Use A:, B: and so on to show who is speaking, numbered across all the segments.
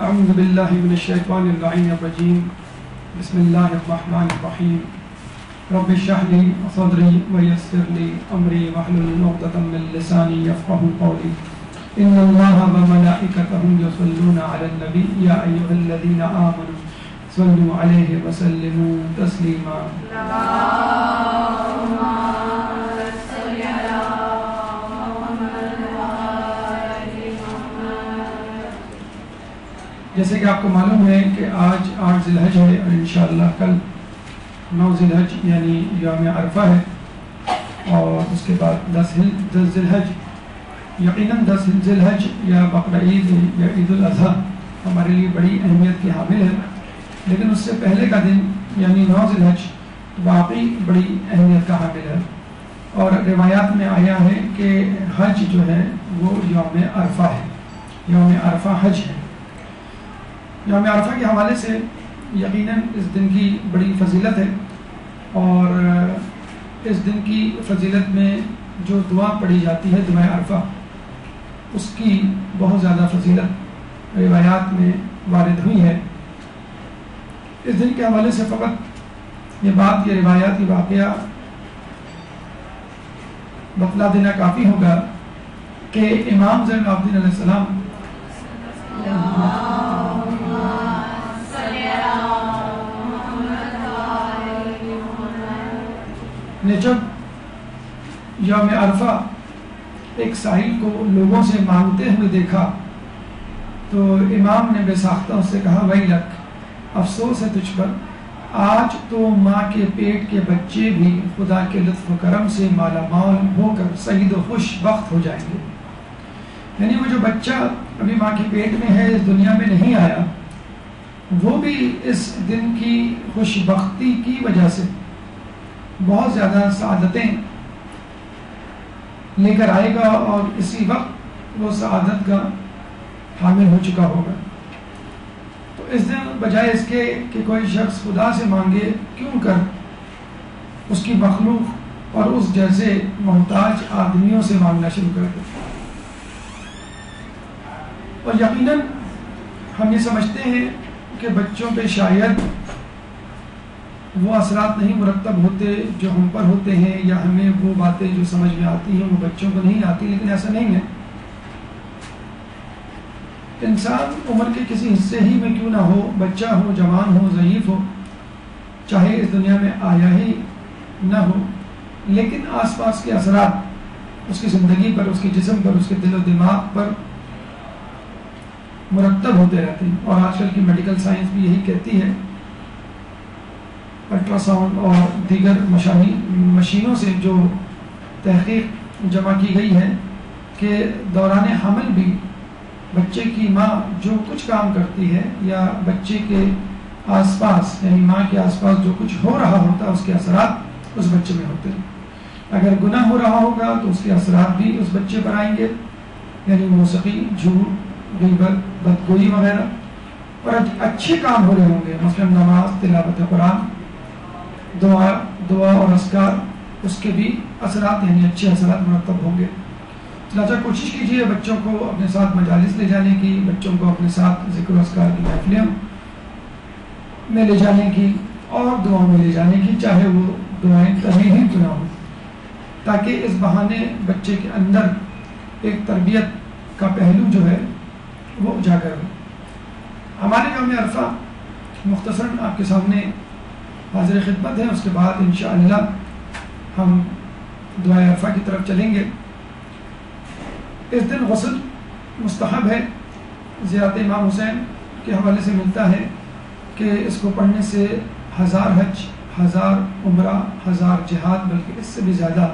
A: अम्बिल्लाशैफ़ानरजीम बसमीम रबिशहली सदरी वयसरली अमरी वहलतमिलसानी यफ़ी इन वमलाइकतहुम यसल्लून अला नबी या अय्युहल्लज़ीना आमनू सल्लु अलैहि वसल्लिमू तस्लीमा जैसे कि आपको मालूम है कि आज आठ जिलहज है और इन कल नौ जिलहज यानी योम अरफा है और उसके बाद दस हिल, दस जिलहज यकीन दस हिल जिलहज या बकर ईद या ईद अजी हमारे लिए बड़ी अहमियत की हामिल है। लेकिन उससे पहले का दिन यानी नौ जिलहज वाकई बड़ी अहमियत का हामिल है। और रिवायात में आया है कि हज जो है वो योम अरफा है, योम अरफा हज है। योम अरफा के हवाले से यकीनन इस दिन की बड़ी फजीलत है और इस दिन की फजीलत में जो दुआ पढ़ी जाती है दुआ अरफा, उसकी बहुत ज़्यादा फजीलत रिवायात में वारद हुई है। इस दिन के हवाले से फ़कत ये बात, ये रिवायाती वाक़ बतला देना काफ़ी होगा कि इमाम जैन आबदीन सलाम जब यौम अरफा एक साहिल को लोगों से मांगते हुए देखा तो इमाम ने बेसाख्ता उससे कहा, वही लक, अफसोस है तुझ पर। आज तो माँ के पेट के बच्चे भी खुदा के लुत्फ करम से माला माल होकर सईद खुश वक्त हो जाएँगे। यानी वो जो बच्चा अभी माँ के पेट में है, इस दुनिया में नहीं आया। वो भी इस दिन की खुश बख्ती की वजह से। बहुत ज़्यादा शहादतें लेकर आएगा और इसी वक्त वो शहादत का हामिल हो चुका होगा। तो इस दिन बजाय इसके कि कोई शख्स खुदा से मांगे, क्यों कर? उसकी मखलूक और उस जैसे मोहताज आदमियों से मांगना शुरू कर दे। और यकीनन, हम ये समझते हैं कि बच्चों पे शायद वो असरात नहीं मुरतब होते जो हम पर होते हैं, या हमें वो बातें जो समझ में आती हैं वो बच्चों को नहीं आती, लेकिन ऐसा नहीं है। इंसान उम्र के किसी हिस्से ही में क्यों ना हो, बच्चा हो, जवान हो, ज़यीफ़ हो, चाहे इस दुनिया में आया ही ना हो, लेकिन आसपास के असरात, उसकी ज़िंदगी पर, उसके जिस्म पर, उसके दिलो दिमाग पर मुरतब होते रहते हैं। और आजकल की मेडिकल साइंस भी यही कहती है अल्ट्रासाउंड और दीगर मशाही मशीनों से जो तहकीक जमा की गई है कि दौरान हमल भी बच्चे की माँ जो कुछ काम करती है या बच्चे के आसपास, यानी माँ के आसपास जो कुछ हो रहा होता है, उसके असरात उस बच्चे में होते हैं। अगर गुनाह हो रहा होगा तो उसके असरात भी उस बच्चे पर आएँगे, यानी मौसी झूठ गिबत बदगोई वगैरह। और अच्छे काम हो रहे होंगे। मसलन नमाज़, तिलावत कुरान, दुआ दुआ और असकार, उसके भी असरात, यानी अच्छे असरात मरतब होंगे। चनाचा कोशिश कीजिए बच्चों को अपने साथ मजालिस ले जाने की, बच्चों को अपने साथ ज़िक्र असकार की महफिलों में ले जाने की और दुआओं में ले जाने की, चाहे वो दुआएँ कहीं ही क्यों ना हो। ताकि इस बहाने बच्चे के अंदर एक तरबियत का पहलू जो है वो उजागर हो। हमारे गाँव में अरफा मुख्तसर आपके सामने हाजिर खिदमत है। उसके बाद इन हम दुआ अरफा की तरफ़ चलेंगे। इस दिन गसल मुस्तहब है। ज़ियात इमाम हुसैन के हवाले से मिलता है कि इसको पढ़ने से हज़ार हज, हज़ार उम्र, हज़ार जिहाद, बल्कि इससे भी ज़्यादा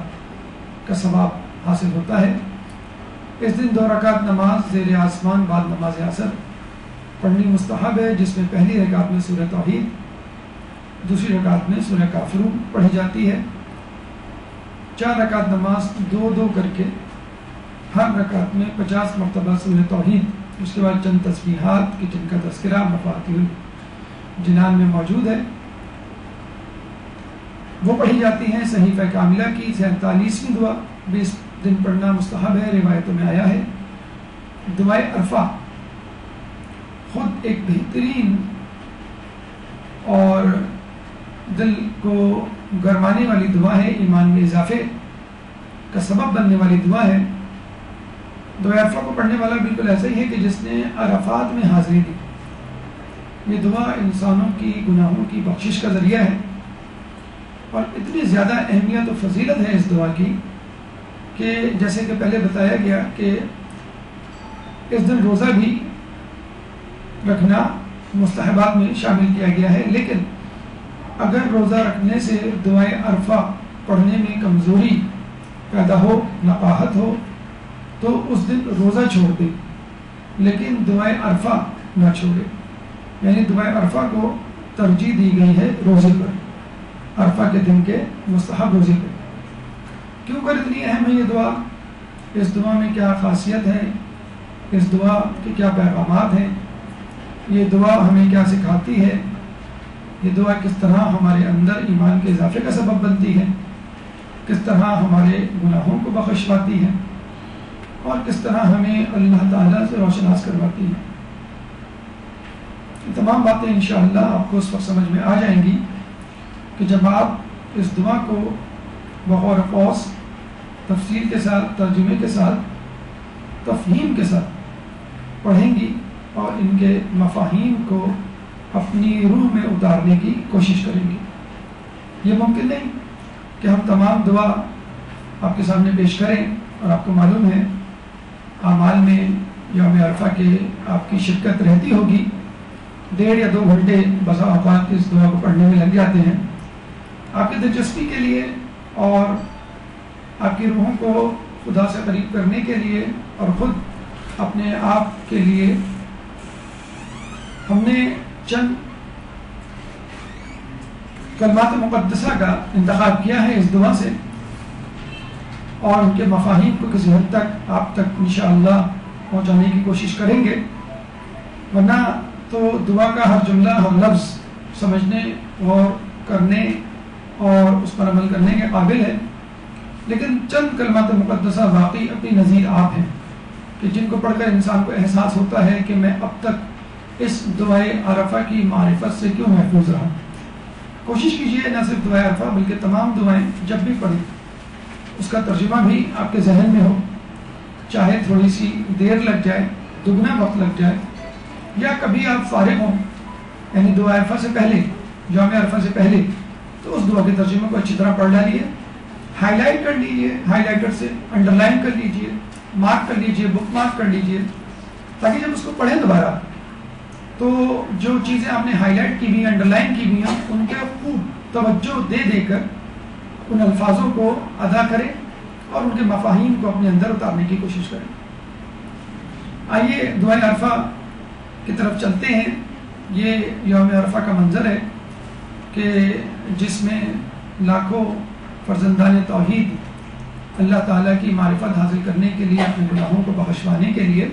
A: का सवाब हासिल होता है। इस दिन दो रकात नमाज़, जेर आसमान बाद नमाज़ असर पढ़नी मुस्तहब है, जिसमें पहली रकात में सूरत तोहहीद दूसरी रकात में सूर्य काफरू पढ़ी जाती है। चार रकात नमाज़ दो दो करके हर रकात में पचास मरतबा सूर्य तोहहीद उसके बाद चंद तस्वीहात की जिनका तस्करा मफाती जिनान में मौजूद है। वो पढ़ी जाती हैं सही कामिला की सैंतालीसवीं दुआ, बीस दिन पढ़ना मुस्तहब है, रिवायतों में आया है। दुआए अरफा खुद एक बेहतरीन और दिल को गरमाने वाली दुआ है, ईमान में इजाफे का सबब बनने वाली दुआ है। दुआ अरफा को पढ़ने वाला बिल्कुल ऐसा ही है कि जिसने अरफात में हाजिरी दी। ये दुआ इंसानों की, गुनाहों की बख्शिश का ज़रिया है। और इतनी ज़्यादा अहमियत और फजीलत है इस दुआ की कि जैसे कि पहले बताया गया कि इस दिन रोज़ा भी रखना मुस्तहबात में शामिल किया गया है, लेकिन अगर रोज़ा रखने से दुआए अरफा पढ़ने में कमज़ोरी पैदा हो नकाहत हो तो उस दिन रोज़ा छोड़ दे, लेकिन दुआए अरफा ना छोड़े। यानी दुआए अरफा को तरजीह दी गई है रोज़े पर, अरफा के दिन के मुस्तहब रोज़े पर। क्यों कर इतनी अहम है ये दुआ? इस दुआ में क्या खासियत है? इस दुआ के क्या पैगाम हैं? ये दुआ हमें क्या सिखाती है? ये दुआ किस तरह हमारे अंदर ईमान के इजाफे का सबब बनती है? किस तरह हमारे गुनाहों को बख्शवाती है? और किस तरह हमें अल्लाह ताला से रोशनास करवाती है? तमाम बातें इन आपको उस वक्त समझ में आ जाएँगी कि जब आप इस दुआ को बौर तफसील के साथ, तर्जुमे के साथ, तफहीम के साथ पढ़ेंगी और इनके मफाहिम को अपनी रूह में उतारने की कोशिश करेंगी। ये मुमकिन नहीं कि हम तमाम दुआ आपके सामने पेश करें और आपको मालूम है, आमाल में योम अरफा के आपकी शिरकत रहती होगी। डेढ़ या दो घंटे बसा अवकात इस दुआ को पढ़ने में लग जाते हैं। आपकी दिलचस्पी के लिए और आपकी रूहों को खुदा से करीब करने के लिए और ख़ुद अपने आप के लिए। हमने चंद कलमात मुकदसा का इंतखब किया है इस दुआ से और उनके मफाहिम को किसी हद तक आप तक इन पहुँचाने की कोशिश करेंगे। वरना तो दुआ का हर जुमला, हर लफ्ज़ समझने और करने और उस पर अमल करने के काबिल है। लेकिन चंद कलमात मुकदसा वाकई अपनी नज़ीर आप हैं कि जिनको पढ़कर इंसान को एहसास होता है कि मैं अब तक इस दुआए अरफा की मारिफत से क्यों महफूज रहा? कोशिश कीजिए न सिर्फ़ दुआ अरफा बल्कि तमाम दुआएँ जब भी पढ़ें, उसका तर्जुमा भी आपके जहन में हो। चाहे थोड़ी सी देर लग जाए, दुगना वक्त लग जाए, या कभी आप फारिग हों, यानी दुआ अरफा से पहले जाम अरफा से पहले तो उस दुआ के तर्जुमे को अच्छी तरह पढ़ डालिए। हाईलाइट कर लीजिए, हाईलाइटर से अंडरलाइन कर लीजिए, मार्क कर लीजिए बुक मार्क कर लीजिए, ताकि जब उसको पढ़ें दोबारा तो जो चीज़ें आपने हाईलाइट की हुई, अंडरलाइन की हुई हैं, उनके खूब तवज्जो दे देकर उन अल्फाजों को अदा करें और उनके मफाहिम को अपने अंदर उतारने की कोशिश करें। आइए दुआ अरफा की तरफ़ चलते हैं। ये योम अरफा का मंजर है कि जिसमें लाखों फर्जंदान तोहद अल्लाह ताला की मारिफत हासिल करने के लिए, अपने गुनाहों को बख्शवाने के लिए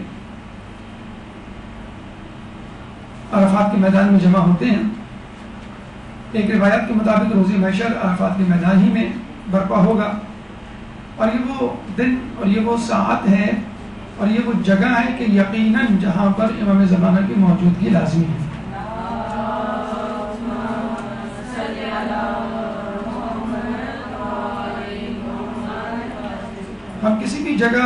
A: अरफात के मैदान में जमा होते हैं। एक रिवायत के मुताबिक रोज़ी मैशर अरफात के मैदान ही में बर्पा होगा। और ये वो दिन और ये वो सात है और ये वो जगह है कि यकीनन जहाँ पर इमाम ज़माना की मौजूदगी लाजमी है। हम किसी भी जगह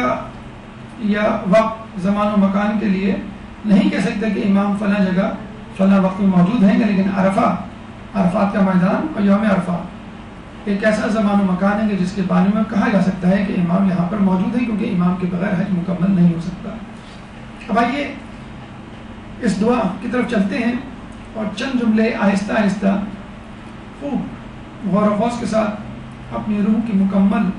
A: या वक्त, ज़मान मकान के लिए नहीं कह सकते कि इमाम फला जगह, फला वक्त में मौजूद हैं लेकिन अरफा, अरफात का मैदान और योम अरफा। एक ऐसा ज़मान मकान है कि जिसके बारे में कहा जा सकता है कि इमाम यहाँ पर मौजूद है, क्योंकि इमाम के बगैर हज मुकम्मल नहीं हो सकता। अब आइए इस दुआ की तरफ़ चलते हैं और चंद जुमले आहिस्ता आहिस्ता खूब गौर के साथ अपनी रूह की मुकम्मल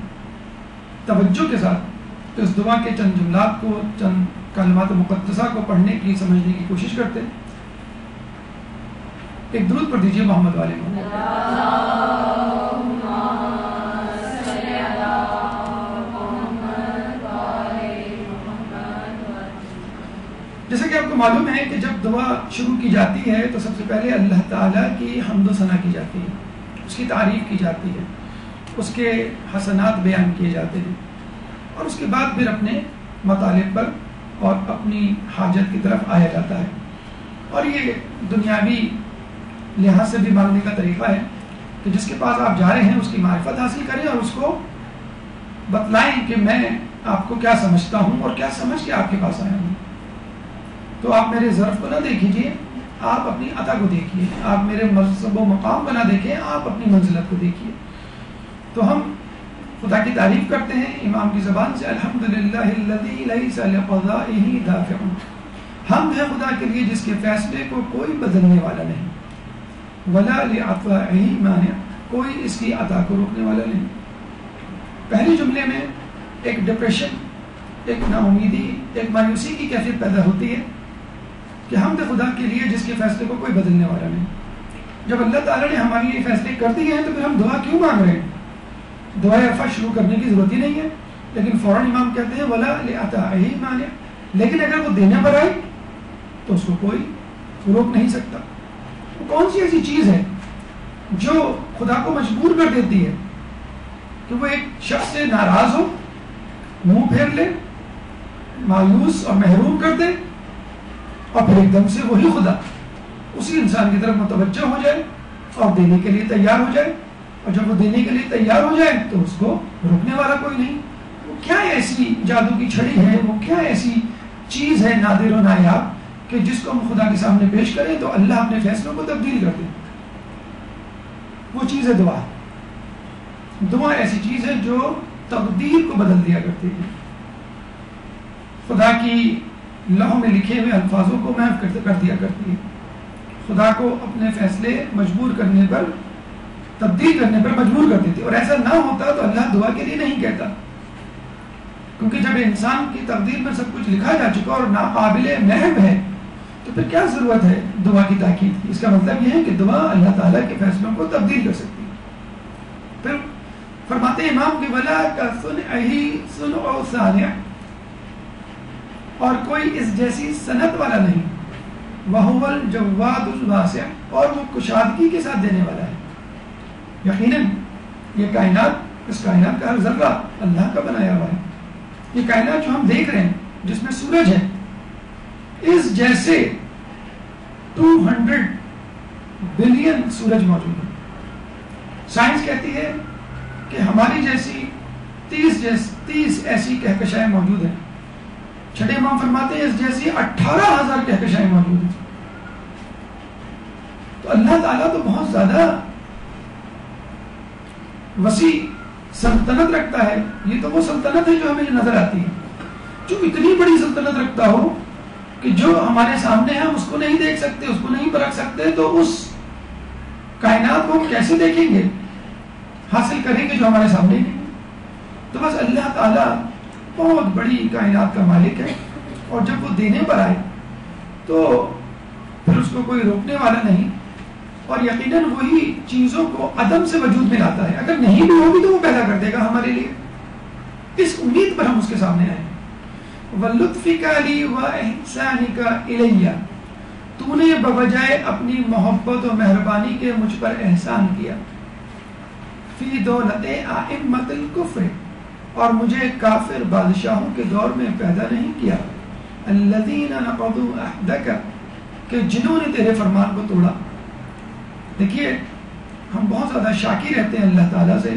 A: तवज्जो के साथ इस दुआ के चंद जुमलात को, चंद कलमात मुकदसा को पढ़ने की समझने की कोशिश करते एक दुरुद पर दीजिए मोहम्मद वाले को। जैसे कि आपको मालूम है कि जब दुआ शुरू की जाती है तो सबसे पहले अल्लाह ताला की हमद सना की जाती है। उसकी तारीफ़ की जाती है। उसके हसनात बयान किए जाते हैं। और उसके बाद फिर अपने मतालब पर और अपनी हाजत की तरफ़ आया जाता है। और ये दुनियावी लिहाज से भी मांगने का तरीका है कि जिसके पास आप जा रहे हैं, उसकी मार्फत हासिल करें और उसको बतलाएँ कि मैं आपको क्या समझता हूँ और क्या समझ के आपके पास आया हूँ। तो आप मेरे ज़र्फ को ना देखिए, आप अपनी अता को देखिए। आप मेरे मज़हब मकाम को ना देखें, आप अपनी मंजिलत को देखिए। तो हम खुदा की तारीफ़ करते हैं, इमाम की ज़बान से, अल्हम्दुलिल्लाह हम है खुदा के लिए जिसके फैसले को कोई बदलने वाला नहीं। वला माने कोई इसकी अता को रोकने वाला नहीं। पहले जुमले में एक डिप्रेशन, एक नाउमीदी, एक मायूसी की कैफियत पैदा होती है कि हम तो खुदा के लिए जिसके फैसले को कोई बदलने वाला नहीं। जब अल्लाह ताला ने हमारे लिए फैसले कर दिए हैं तो फिर हम दुआ क्यों मांग रहे हैं? दुआ अफा शुरू करने की ज़रूरत ही नहीं है। लेकिन फ़ौरन इमाम कहते हैं, वला आता ही माने लेकिन अगर वो देने पर आए तो उसको कोई रोक नहीं सकता। वो कौन सी ऐसी चीज़ है जो खुदा को मजबूर कर देती है कि वो एक शख्स से नाराज़ हो, मुँह फेर ले, मायूस और महरूम कर दे, और फिर एकदम से वही खुदा उसी इंसान की तरफ़ मुतवजह हो जाए और देने के लिए तैयार हो जाए? और जब वो देने के लिए तैयार हो जाए तो उसको रोकने वाला कोई नहीं। वो क्या ऐसी जादू की छड़ी है? वो क्या ऐसी चीज़ है नादिर नायाब कि जिसको हम खुदा के सामने पेश करें तो अल्लाह अपने फैसलों को तब्दील कर दे। वो चीज़ है दुआ। दुआ ऐसी चीज़ है जो तकदीर को बदल दिया करती है। खुदा की लौह में लिखे हुए अल्फाजों को महफ कर दिया करती है। खुदा को अपने फैसले मजबूर करने पर तब्दील करने पर मजबूर कर देती और ऐसा ना होता तो अल्लाह दुआ के लिए नहीं कहता। क्योंकि जब इंसान की तकदीर में सब कुछ लिखा जा चुका और नाकाबिल महब है तो फिर क्या ज़रूरत है दुआ की ताकीद की? इसका मतलब यह है कि दुआ अल्लाह ताला के फैसलों को तब्दील कर सकती है। फिर फरमाते इमाम की वला का सुन अही सुन और और कोई इस जैसी सनत वाला नहीं। वहवल जवाद और वो कुशादगी के साथ देने वाला है। यकीनन, ये कायनात, इस कायनात का हर जर्रा अल्लाह का बनाया हुआ है। ये कायनात जो हम देख रहे हैं, जिसमें सूरज है, इस जैसे 200 बिलियन सूरज मौजूद है। साइंस कहती है कि हमारी जैसी 30 जैस 30 ऐसी कहकशाएँ मौजूद हैं। छठे इमाम फरमाते हैं, इस जैसी अठारह हज़ार कहकशाएँ मौजूद हैं। तो अल्लाह ताला तो बहुत ज़्यादा वसी सल्तनत रखता है, ये तो वो सल्तनत है जो हमें नज़र आती है। जो इतनी बड़ी सल्तनत रखता हो कि जो हमारे सामने है, हम उसको नहीं देख सकते, उसको नहीं परख सकते तो उस कायनात को हम कैसे देखेंगे? हासिल करेंगे जो हमारे सामने नहीं तो बस अल्लाह ताला बहुत बड़ी कायनात का मालिक है, और जब वो देने पर आए तो फिर उसको कोई रोकने वाला नहीं। और यकीनन वही चीज़ों को अदम से वजूद में लाता है। अगर नहीं भी होगी तो वो पैदा कर देगा हमारे लिए। इस उम्मीद पर हम उसके सामने आए। व तूने बजाय अपनी मोहब्बत और मेहरबानी के मुझ पर एहसान किया। फ़ी दौलत आइम्मतुल कुफ्र। और मुझे काफिर बादशाहों के दौर में पैदा नहीं किया। कि जिन्होंने तेरे फरमान को तोड़ा। देखिए, हम बहुत ज़्यादा शाकी रहते हैं अल्लाह ताला से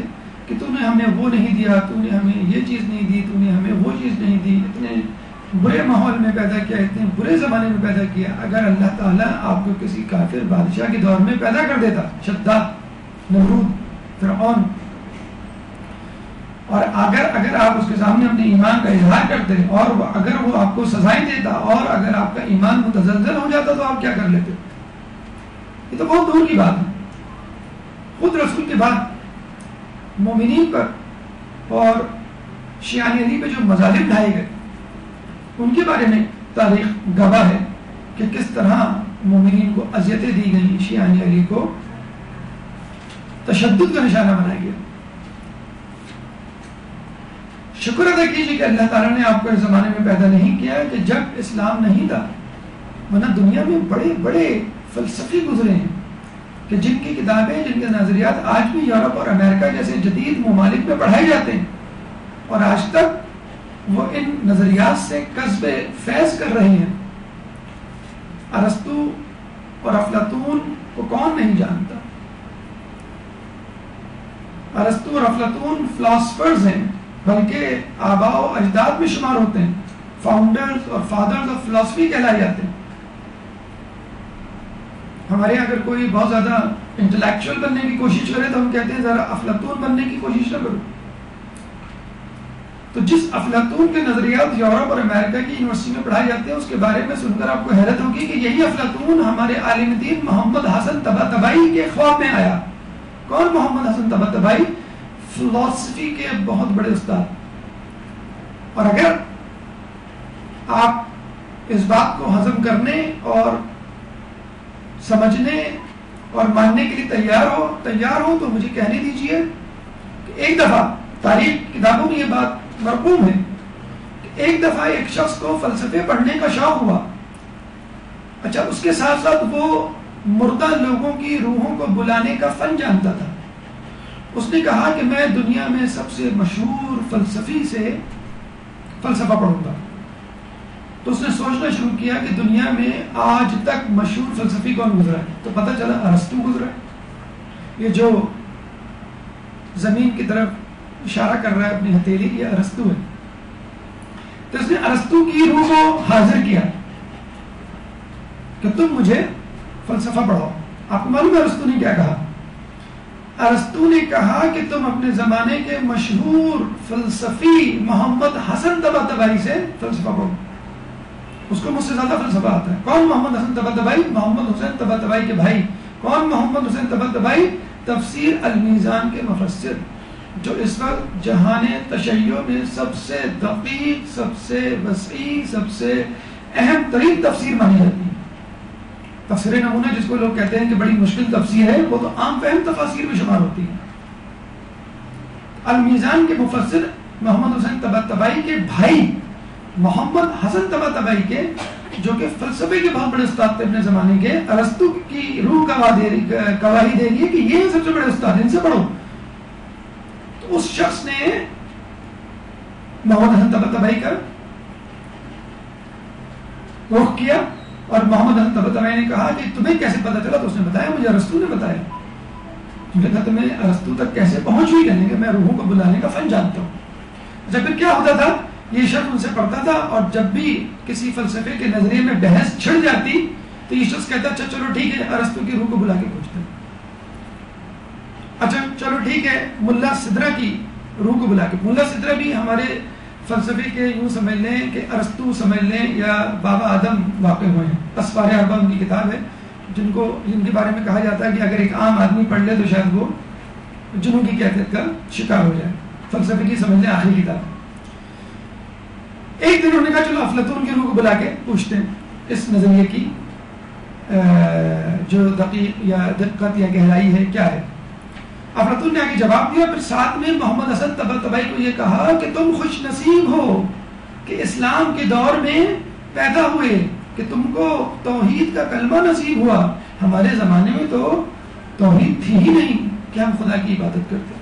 A: कि तूने हमें वो नहीं दिया, तूने हमें ये चीज़ नहीं दी, तूने हमें वो चीज़ नहीं दी। इतने बुरे माहौल में पैदा किया, इतने बुरे ज़माने में पैदा किया, अगर अल्लाह ताला आपको किसी काफिर बादशाह के दौर में पैदा कर देता, शद्दा नमरूद फिर और अगर अगर आप उसके सामने अपने ईमान का इजहार करते और अगर वो आपको सजाएँ देता और अगर आपका ईमान मुतजल हो जाता तो आप क्या कर लेते? ये तो बहुत दूर की बात है। खुद रसूल के बाद मोमिन पर और शियानी अली पे जो मजालिम ढाए गए, उनके बारे में तारीख गवाह है कि किस तरह मोमिन को अजियतें दी गई शियानी अली को तशद का निशाना बनाया गया। शुक्र अदा कीजिए कि अल्लाह ताला ने आपको इस ज़माने में पैदा नहीं किया कि जब इस्लाम नहीं था, वरना दुनिया में बड़े बड़े फलसफी गुजरे हैं कि जिनकी किताबें, जिनके नज़रियात आज भी यूरोप और अमेरिका जैसे जदीद ममालिक में पढ़ाए जाते हैं और आज तक वो इन नज़रियात से कस्बे फैज कर रहे हैं। अरस्तु और अफलातून को कौन नहीं जानता? अरस्तु और अफलातून फिलोसफर्स हैं, बल्कि आबाओ अजदाद में शुमार होते हैं। फाउंडर्स और फादर्स ऑफ़ फिलोसफी कहलाए जाते हैं। हमारे अगर कोई बहुत ज़्यादा इंटेलेक्चुअल बनने की कोशिश करे तो हम कहते हैं, जरा अफलातून बनने की कोशिश ना करो। तो जिस अफलातून के नजरियात यूरोप और अमेरिका की यूनिवर्सिटी में पढ़ाए जाते हैं, उसके बारे में सुनकर आपको हैरत होगी कि यही अफलातून हमारे आलिम दीन मोहम्मद हसन तबा तबाई के ख्वाब में आया। कौन मोहम्मद हसन तबा तबाई फिलोसफी के बहुत बड़े उस्ताद। और अगर आप इस बात को हजम करने और समझने और मानने के लिए तैयार हो तैयार हो तो मुझे कहने दीजिए एक दफ़ा, तारीख किताबों में यह बात मरकूम है कि एक दफ़ा एक शख्स को फलसफे पढ़ने का शौक हुआ। अच्छा उसके साथ साथ वो मुर्दा लोगों की रूहों को बुलाने का फन जानता था। उसने कहा कि मैं दुनिया में सबसे मशहूर फलसफी से फलसफा पढ़ूँगा। तो उसने सोचना शुरू किया कि दुनिया में आज तक मशहूर फलसफी कौन गुजरा है? तो पता चला अरस्तु गुजरा है। ये जो ज़मीन की तरफ़ इशारा कर रहा है, अपनी हथेली ये अरस्तु है। तो उसने अरस्तु की रूह को हाजिर किया कि तुम मुझे फलसफा पढ़ाओ। आपको मालूम है अरस्तु ने क्या कहा? अरस्तु ने कहा कि तुम अपने जमाने के मशहूर फलसफी मोहम्मद हसन तबा तबाई से फलसफा पढ़ो। उसको मुझसे ज़्यादा फलसफा आता है। कौन मोहम्मद हसन तबतबाई मोहम्मद हुसैन तबतबाई के भाई। कौन मोहम्मद हुसैन तबतबाई तफसीर अलमीज़ान के मुफसर जो इस वक्त जहान तशैय में सबसे दकीक सबसे वसी सबसे अहम तरीन तफसीर मानी जाती है। तफसर नमूना जिसको लोग कहते हैं कि बड़ी मुश्किल तफसीर है, वो तो आम फहम तफासिर में शुमार होती है। अलमीज़ान के मुफसर मोहम्मद हुसैन तबतबाई के भाई मोहम्मद हसन तबा तबाई के जो कि फलसफे के बहुत बड़े उस्ताद थे अपने जमाने के अरस्तु की रूह गवाह दे रही है कि ये सबसे बड़े उस्ताद इनसे पढ़ो। तो उस शख्स ने मोहम्मद हसन तबा तबाई का रुख किया और मोहम्मद हसन तबा तबाई ने कहा कि तुम्हें कैसे पता चला? तो उसने बताया मुझे अरस्तु ने बताया। मुझे कहा तुम्हें अरस्तु तक कैसे पहुँच हुई? कहने के मैं रूहों को बुलाने का फन जानता हूँ। अच्छा, फिर क्या होता था? ये उनसे पढ़ता था और जब भी किसी फलसफे के नज़रिए में बहस छिड़ जाती तो ये कहता अच्छा चलो ठीक है, अरस्तु की रूह को बुला के पूछते अच्छा चलो ठीक है, मुल्ला सिद्रा की रूह को बुला के, मुल्ला सिद्रा भी हमारे फलसफे के यूँ समझ लें कि अरस्तु समझ लें या बाबा आदम वाक़ हुए हैं। असफार अरबा उनकी किताब है, जिनको, जिनके बारे में कहा जाता है कि अगर एक आम आदमी पढ़ ले तो शायद वो जुनू की कैफियत का शिकार हो जाए। फलसफे की समझ लें, आखिरी किताब। एक दिन उन्होंने कहा, चलो अफलातून की रूह को बुला के पूछते हैं। इस नज़रिए की जो दकीक या दिक्कत या गहराई है, क्या है? अफलातून ने आगे जवाब दिया, फिर साथ में मोहम्मद असद तबा तबाई को यह कहा कि तुम खुश नसीब हो कि इस्लाम के दौर में पैदा हुए, कि तुमको तोहहीद का कलमा नसीब हुआ। हमारे जमाने में तो तोहीद थी ही नहीं कि हम खुदा की इबादत करते।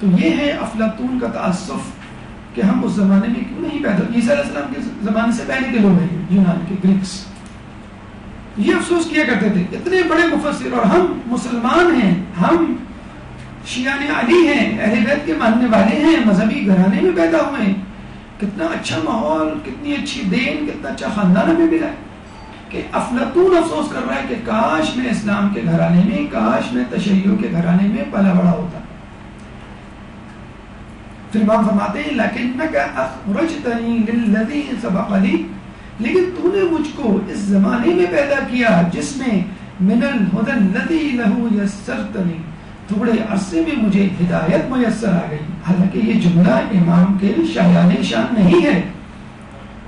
A: तो ये है अफलातून का तासुफ। कि हम उस जमाने में क्यों नहीं पैदा ईसा के जमाने से पहले के लोग हैं, यूनान के, ग्रीक्स। ये अफसोस किया करते थे, इतने बड़े मुफसर और हम मुसलमान हैं, हम शियान अली हैं, अहल के मानने वाले हैं, मजहबी घराने में पैदा हुए हैं। कितना अच्छा माहौल, कितनी अच्छी देन, कितना अच्छा खानदान हमें मिला है। कि अफलातून अफसोस कर रहा है कि काश में इस्लाम के घराने में, काश में तशैयों के घराने में पला बड़ा होता। फिर इमाम फरमाते हैं लेकिन तूने मुझको इस जमाने में पैदा किया जिसमें मिनल हुदन लदी लहू यस्सरतनी थोड़े अरसे में मुझे हिदायत मैसर आ गई हालाँकि ये जुमला इमाम के शायान शान नहीं है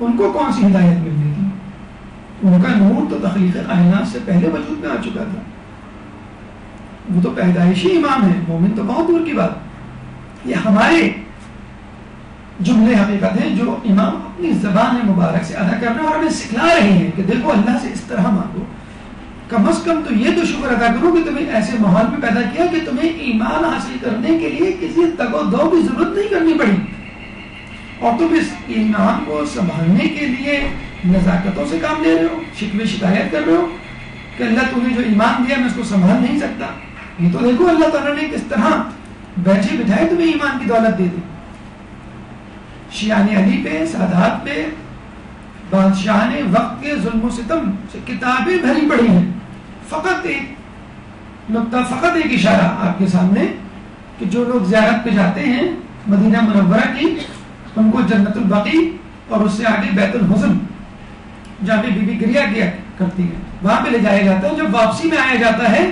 A: उनको कौन सी हिदायत मिलनी थी उनका नूर तो तखलीक कायनात से पहले वजूद में आ चुका था वो तो पैदाइशी इमाम है मोमिन तो बहुत दूर की बात ये हमारे जुमले हकीकत हैं जो इमाम अपनी जबान मुबारक से अदा कर रहे हैं और हमें सिखला रहे हैं कि देखो अल्लाह से इस तरह मांगो। कम अज कम तो ये तो शुक्र अदा करो कि तुम्हें ऐसे माहौल में पैदा किया कि तुम्हें ईमान हासिल करने के लिए किसी तगो दो की ज़रूरत नहीं करनी पड़ी। और तुम इस ईमान को संभालने के लिए नजाकतों से काम ले रहे हो, शिकवे शिकायत कर रहे हो कि अल्लाह तूने जो ईमान दिया मैं उसको संभाल नहीं सकता। ये तो देखो अल्लाह तला ने किस तरह बैठे बिठाए तुम्हें ईमान की दौलत दे दी। शियान अली पे, सादात पे, बादशाह ने वक्त के जुल्म सितम से किताबें भरी पड़ी हैं। फकत एक नुकता, फकत एक इशारा आपके सामने कि जो लोग जियारत पे जाते हैं, मदीना मुनवरा की, उनको जन्नतुल बकी और उससे आगे बैतुल हुसन, जहाँ पे बीबी क्रिया किया करती है। वहाँ पे ले जाया जाता है, जब वापसी में आया जाता है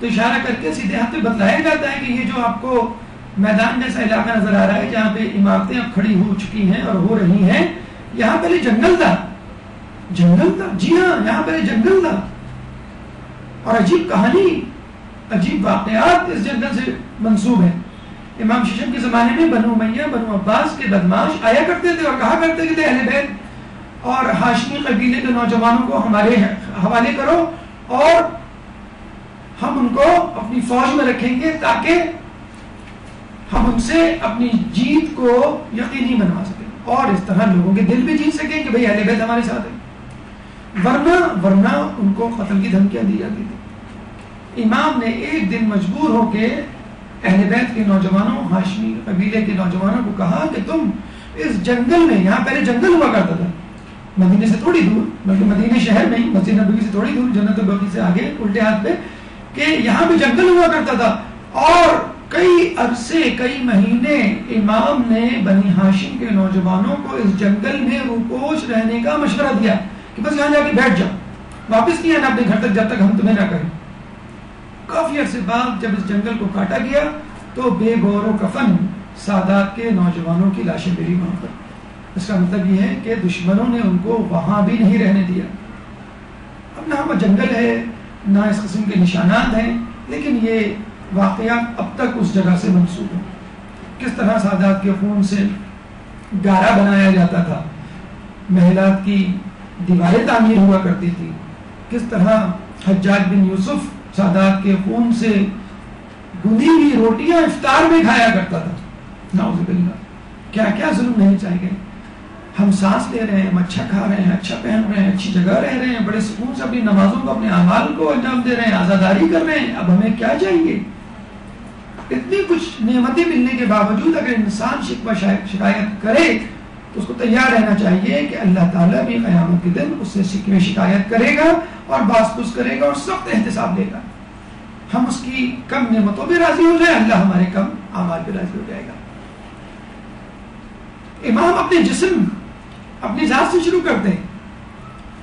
A: तो इशारा करके सीधे हाथ पे बतलाया जाता है कि ये जो आपको मैदान जैसा इलाका नज़र आ रहा है जहाँ पे इमारतें अब खड़ी हो चुकी हैं और हो रही हैं। यहाँ पहले जंगल था। जंगल था? जी हाँ यहाँ पहले जंगल था। और अजीब कहानी, अजीब वाकयात इस जंगल से मंसूब है। इमाम शीशम के जमाने में बनु मैया बनु अब्बास के बदमाश आया करते थे और कहा करते थे अहले बैत। और हाशमी कबीले के नौजवानों को हमारे हवाले करो और हम उनको अपनी फौज में रखेंगे ताकि हम उनसे अपनी जीत को यकीनी बनवा सकें। और इस तरह लोगों के दिल भी जीत सकें कि भाई अहले बैत हमारे साथ है। वरना वरना उनको कत्ल की धमकियाँ दी जाती थी। इमाम ने एक दिन मजबूर होके अहले बैत के नौजवानों, हाशमी कबीले के नौजवानों को कहा कि तुम इस जंगल में, यहाँ पहले जंगल हुआ करता था। मदीने से थोड़ी दूर, बल्कि मदीने शहर में ही, मस्जिद नबी से थोड़ी दूर, जन्नत से आगे, उल्टे हाथ पे, कि यहाँ भी जंगल हुआ करता था। और कई अरसे, कई महीने इमाम ने बनी हाशिम के नौजवानों को इस जंगल में रुपोश रहने का मशवरा दिया कि बस यहाँ जाके बैठ जाओ वापिस नहीं आना अपने घर तक, जब तक हम तुम्हें ना करें काफ़ी अरसे बाद जब इस जंगल को काटा गया तो बेगौर कफन सादात के नौजवानों की लाशें मिली वहाँ पर। इसका मतलब यह है कि दुश्मनों ने उनको वहाँ भी नहीं रहने दिया। अब ना हम जंगल है, ना इस किस्म के निशानात हैं, लेकिन ये वाकया अब तक उस जगह से मंसूब है। किस तरह सादात के खून से गारा बनाया जाता था। महलात की दीवारें तामीर हुआ करती थी। किस तरह हज्जाज बिन यूसुफ सादात के खून से गुंदी हुई रोटियाँ इफ्तार में खाया करता था। नाउजुबिल्ला क्या क्या जुल्म नहीं चाहिए हम सांस ले रहे हैं हम अच्छा खा रहे हैं अच्छा पहन रहे हैं, अच्छी जगह रह रहे हैं, बड़े सुकून से अपनी नमाजों को, अपने अमाल को अंजाम दे रहे हैं, आजादारी कर रहे हैं। अब हमें क्या चाहिए? इतनी कुछ नियमतें मिलने के बावजूद अगर इंसान शिकवा शिकायत करे तो उसको तैयार रहना चाहिए कि अल्लाह ताला भी क़यामत के दिन उससे शिकवे, शिकायत करेगा और बासपुस करेगा और सख्त एहतसाब लेगा हम उसकी कम नियमतों पर राज़ी हो जाए, अल्लाह हमारे कम अमाल पर राज़ी हो जाएगा। इमाम अपने जिस्म, अपनी जात से शुरू करते हैं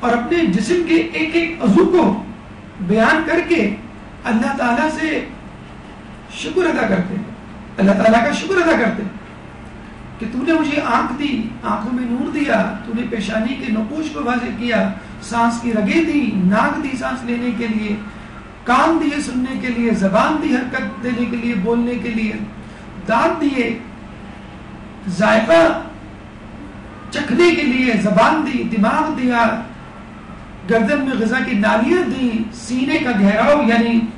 A: और अपने जिस्म के एक एक अजू को बयान करके अल्लाह ताला से शुक्र अदा करते हैं। अल्लाह ताला का शुक्र अदा करते हैं। कि तूने मुझे आँख दी, आँखों में नूर दिया, तूने पेशानी के नकोश को वाजे किया, सांस की रगे दी, नाक दी सांस लेने के लिए, कान दिए सुनने के लिए, जबान दी हरकत देने के लिए, बोलने के लिए, दांत दिए, जायका चखने के लिए, जबान दी, दिमाग दिया, गर्दन में गजा की नालियाँ दी, सीने का घेराव, यानी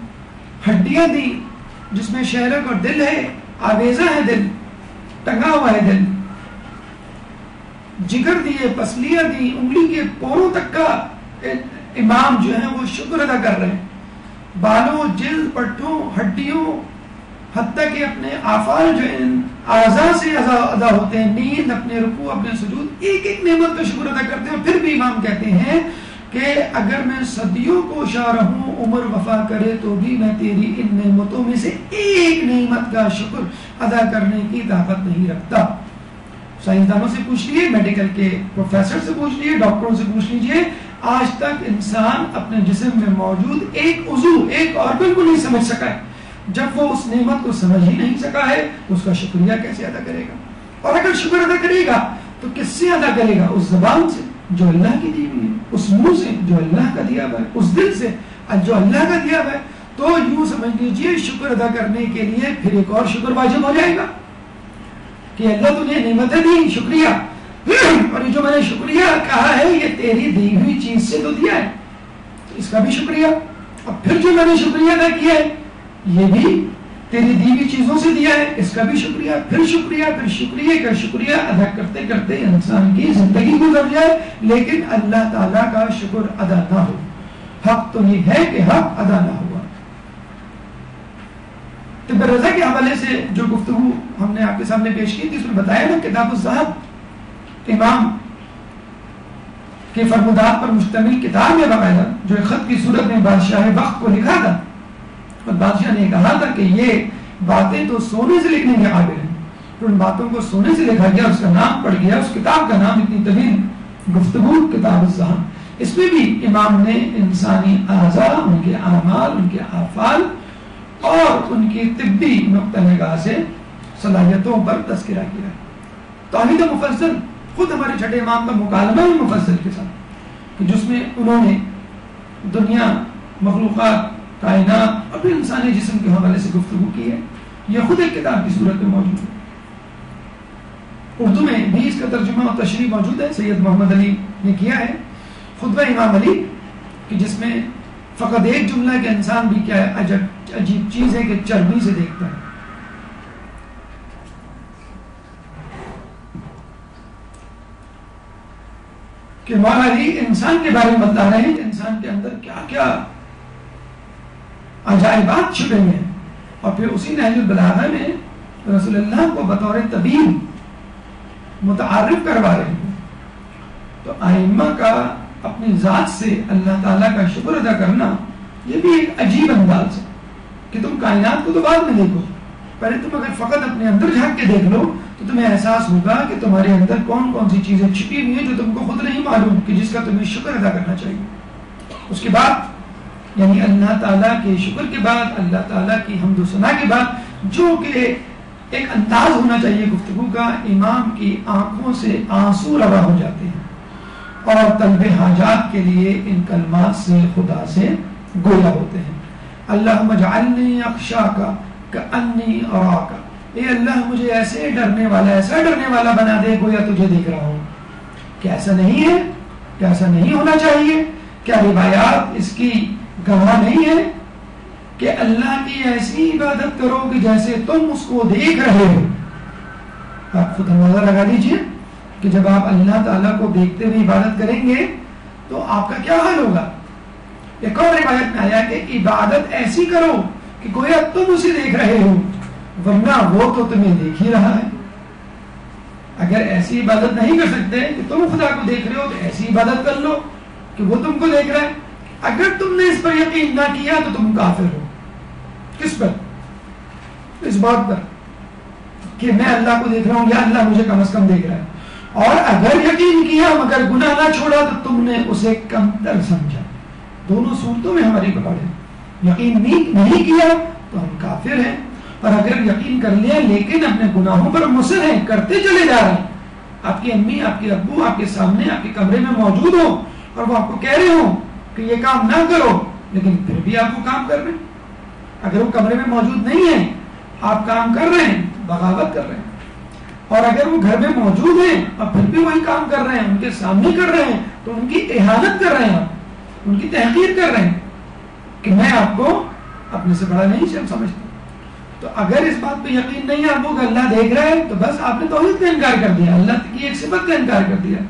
A: हड्डियाँ दी जिसमें शहरक और दिल है, आवेजा है दिल, टंगा हुआ है दिल। जिगर दिए पसलियाँ दी, उंगली के पोरों तक का इमाम जो है, वो शुक्र अदा कर रहे हैं। बालों जिल्द पट्टों, हड्डियों हती कि अपने आफाल जो इन आजा से अदा होते हैं। नींद अपने रुकू, अपने सुजूद एक एक नेमत का शुक्र अदा करते हैं फिर भी इमाम कहते हैं कि अगर मैं सदियों को शा रहूँ, उम्र वफा करे तो भी मैं तेरी इन नेमतों में से एक नेमत का शुक्र अदा करने की ताकत नहीं रखता। साइंसदानों से पूछ लिए, मेडिकल के प्रोफेसर से पूछ लिए, डॉक्टरों से पूछ लीजिए, आज तक इंसान अपने जिस्म में मौजूद एक उजू, एक ऑर्गन को नहीं समझ सका है। जब वो उस नेमत को समझ ही नहीं सका है तो उसका शुक्रिया कैसे अदा करेगा? और अगर शुक्र अदा करेगा तो किससे अदा करेगा? उस जबान से। जो अल्लाह की दी हुई है, उस मुँह से जो अल्लाह का दिया हुआ है, उस दिल से जो अल्लाह का दिया हुआ है तो यूँ समझ लीजिए शुक्र अदा करने के लिए फिर एक और शुक्र वाजिब हो जाएगा कि अल्लाह तुझे नेमतें दी, शुक्रिया। और ये जो मैंने शुक्रिया कहा है, ये तेरी दी हुई चीज़ से तो दिया है तो इसका भी शुक्रिया। और फिर जो मैंने शुक्रिया अदा किया है, ये भी तेरी दी हुई चीज़ों से दिया है, इसका भी शुक्रिया। फिर शुक्रिया फिर शुक्रिया का शुक्रिया? अदा करते करते इंसान की ज़िंदगी गुजर जाए, लेकिन अल्लाह ताला का शुक्र अदा ना हो। हक तो ये है कि हक अदा ना हुआ। तो रजा के हवाले से जो गुफ्तु हमने आपके सामने पेश की थी, उसमें बताया ना, किताब साहब इमाम के फरमुदात पर मुश्तमिल किताब में बाकायदा जो खत की सूरत में बादशाह वक्त को लिखा था और बादशाह ने कहा था कि ये बातें तो सोने से लिखने के काबिल हैं। तो उन बातों को सोने से लिखा गया, उसका नाम पड़ गया, उस किताब का नाम इतनी तवील गुफ्तगु किताब इसमें भी इमाम ने इंसानी आज़ा उनके अमाल उनके आफाल और उनकी तिब्बी नुकता निगाह से सलाहियतों पर तस्करा किया। तोहहीद मुफसल खुद हमारे छठे इमाम का मुकालमा है मुफसल के साथ, कि जिसमें उन्होंने दुनिया, मखलूक़ात कायनात और फिर इंसानी जिसम के हवाले से गुफ्तु की है। यह खुद एक किताब की सूरत में मौजूद है। उर्दू में भी इसका तर्जुमा और तशरी मौजूद है। सैयद मोहम्मद अली ने किया है। खुद इमाम अली, कि जिसमें फ़कत एक जुमला के इंसान भी क्या है अजब, अजीब चीज़ है कि चर्बी से देखता है। कि मौला अली इंसान के बारे में बता रहे हैं इंसान के अंदर क्या क्या अजायबात छिपे हुए हैं। और फिर उसी नहजुल बलागा में रसोल्ला को बतौर तबीब मुतारफ करवा रहे हैं। तो आइम्मा का अपनी ज़ात से अल्लाह ताला का शुक्र अदा करना, ये भी एक अजीब अंदाज है कि तुम कायनात को तो बाद में देखो, पहले तुम अगर फ़कत अपने अंदर झाँक के देख लो तो तुम्हें एहसास होगा कि तुम्हारे अंदर कौन कौन सी चीज़ें छिपी हुई है जो तुमको खुद नहीं मालूम कि जिसका तुम्हें शुक्र अदा करना चाहिए। उसके बाद यानी अल्लाह ताला के शुक्र के बाद, अल्लाह ताला की हमदुसना के बाद, जो कि एक अंदाज होना चाहिए गुफ्तगु का, इमाम की आँखों से आँसू रवा हो जाते हैं और तलब हाजात के लिए इन कलमात से खुदा से गोया होते हैं। अल्लाह अक्षा का अन्नी और का ए अल्लाह, मुझे ऐसे डरने वाला, ऐसा डरने वाला बना दे, गोया तुझे देख रहा हूँ। क्या ऐसा नहीं है? क्या ऐसा नहीं होना चाहिए? क्या रिवायात इसकी गवाह नहीं है कि अल्लाह की ऐसी इबादत करो कि जैसे तुम उसको देख रहे हो। आप खुद अंदाज़ा लगा लीजिए कि जब आप अल्लाह ताला को देखते हुए इबादत करेंगे तो आपका क्या हाल होगा? एक और रिवायत में आया कि इबादत ऐसी करो कि गोया तुम उसे देख रहे हो, वरना वो तो तुम्हें देख ही रहा है। अगर ऐसी इबादत नहीं कर सकते कि तुम खुदा को देख रहे हो तो ऐसी इबादत कर लो कि वो तुमको देख रहा है। अगर तुमने इस पर यकीन ना किया तो तुम काफिर हो। किस पर? इस बात पर कि मैं अल्लाह को देख रहा हूँ या अल्लाह मुझे कम अज कम देख रहा है। और अगर यकीन किया मगर गुनाह ना छोड़ा तो तुमने उसे कमतर समझा। दोनों सूरतों में हमारी पकड़ यकीन नहीं, नहीं किया तो हम काफिर हैं। और अगर यकीन कर लिया लेकिन अपने गुनाहों पर मुसर है करते चले जा रहे हैं। आपकी अम्मी आपके अबू आपके सामने आपके कमरे में मौजूद हो और वो आपको कह रहे हो कि ये काम ना करो, लेकिन फिर भी आपको काम कर रहे हैं। अगर वो कमरे में मौजूद नहीं है, आप काम कर रहे हैं, बगावत कर रहे हैं। और अगर वो घर में मौजूद है और फिर भी वही काम कर रहे हैं, उनके सामने कर रहे हैं तो उनकी एहानत कर रहे हैं आप, उनकी तहकीर कर रहे हैं कि मैं आपको अपने से बड़ा नहीं समझता। तो अगर इस बात पे यकीन नहीं है, आपको अल्लाह देख रहा है तो बस आपने तोहिद का इनकार कर दिया, अल्लाह की एक सिफत का इनकार कर दिया।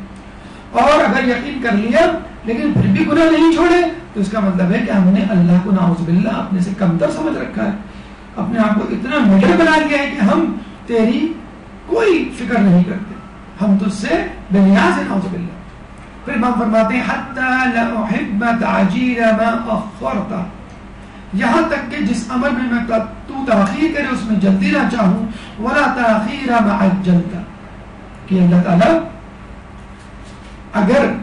A: और अगर यकीन कर लिया, लेकिन फिर भी गुना नहीं छोड़े तो इसका मतलब है कि हमने अल्लाह को नाउजबिल्ला अपने से कमतर समझ रखा है। अपने आप को इतना मिडल बना लिया है कि हम तेरी कोई फ़िक्र नहीं करते। हम तुझसे बेनियाज है नाउजबिल्ला फिर हम फरमाते हैं यहाँ तक कि जिस अमल में मैं तू तखीर करे, उसमें जल्दी ना चाहूँ। वला तखीर जलता कि अल्लाह ताला अगर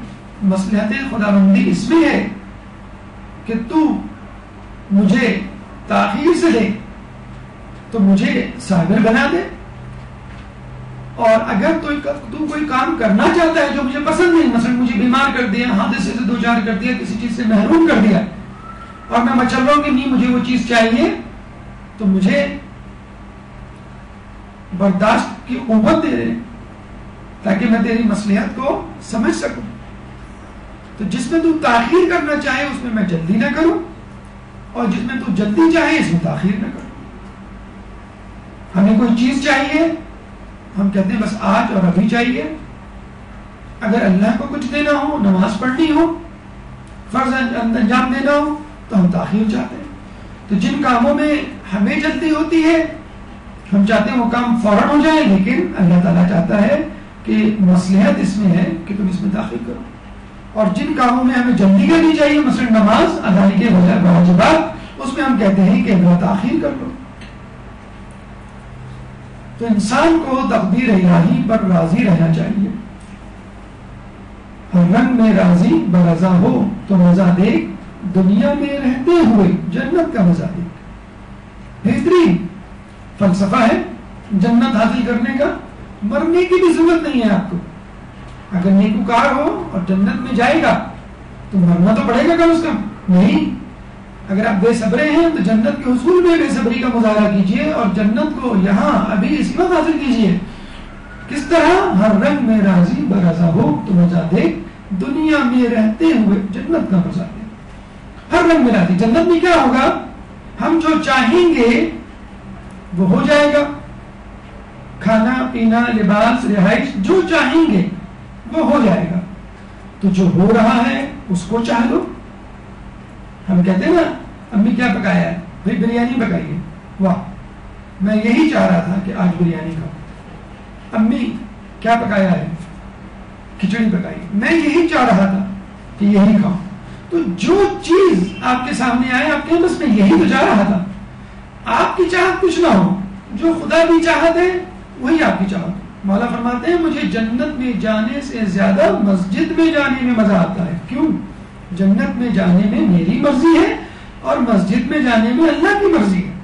A: मसलहत खुदाबंदी इसमें है कि तू मुझे ताखीर से दे तो मुझे साबिर बना दे। और अगर तो तू कोई काम करना चाहता है जो मुझे पसंद नहीं, मसलन मुझे बीमार कर दिया, हादसे से दो चार कर दिया, किसी चीज़ से महरूम कर दिया, और मैं मचल रहा हूँ कि नहीं, मुझे वो चीज़ चाहिए तो मुझे बर्दाश्त की उम्मत दे दे। ताकि मैं तेरी मसलियत को समझ सकूँ। तो जिसमें तू ताखिर करना चाहे, उसमें मैं जल्दी ना करूँ, और जिसमें तू जल्दी चाहे, इसमें ताखिर ना करूँ। हमें कोई चीज़ चाहिए, हम कहते हैं बस आज और अभी चाहिए। अगर अल्लाह को कुछ देना हो, नमाज़ पढ़नी हो, फ़र्ज़ अंजाम देना हो तो हम ताखिर चाहते हैं। तो जिन कामों में हमें जल्दी होती है, हम चाहते हैं वो काम फ़ौरन हो जाए, लेकिन अल्लाह ताला चाहता है कि मसलहत इसमें है कि तुम इसमें दाखिल करो। और जिन कामों में हमें जल्दी करनी चाहिए, मसलन नमाज़, अदानी के वाजिबात, उसमें हम कहते हैं कि ताखिर कर लो तो इंसान को तकदीर इलाही पर राज़ी रहना चाहिए। हर रंग में राज़ी बरजा हो तो मज़ा देख दुनिया में रहते हुए जन्नत का मज़ा देख बेहतरीन फलसफा है जन्नत हासिल करने का। मरने की भी ज़रूरत नहीं है आपको। अगर नेकुकार हो और जन्नत में जाएगा तो मरना तो पड़ेगा कम से कम नहीं। अगर आप बेसब्रे हैं तो जन्नत के हसूल में बेसब्री का मुजाहरा कीजिए और जन्नत को यहाँ अभी इसी वक्त हासिल कीजिए। किस तरह? हर रंग में राज़ी बरजा हो तो मज़ा दे दुनिया में रहते हुए जन्नत का मज़ा दे हर रंग में राज़ी। जन्नत में क्या होगा? हम जो चाहेंगे, वो हो जाएगा। खाना, पीना, लिबास, रिहाइश, जो चाहेंगे, वो हो जाएगा। तो जो हो रहा है, उसको चाह लो। हम कहते हैं ना, अम्मी क्या पकाया? है भाई बिरयानी पकाइए। वाह, मैं यही चाह रहा था कि आज बिरयानी खाओ अम्मी, क्या पकाया है? खिचड़ी पकाई। मैं यही चाह रहा था कि यही खाओ तो जो चीज़ आपके सामने आए, आपके बस में यही तो चाह रहा था। आपकी चाहत कुछ ना हो, जो खुदा भी चाहत है वही आपकी चाहत मौला फरमाते हैं, मुझे जन्नत में जाने से ज़्यादा मस्जिद में जाने में मज़ा आता है। क्यों? जन्नत में जाने में मेरी मर्ज़ी है और मस्जिद में जाने में अल्लाह की मर्ज़ी है।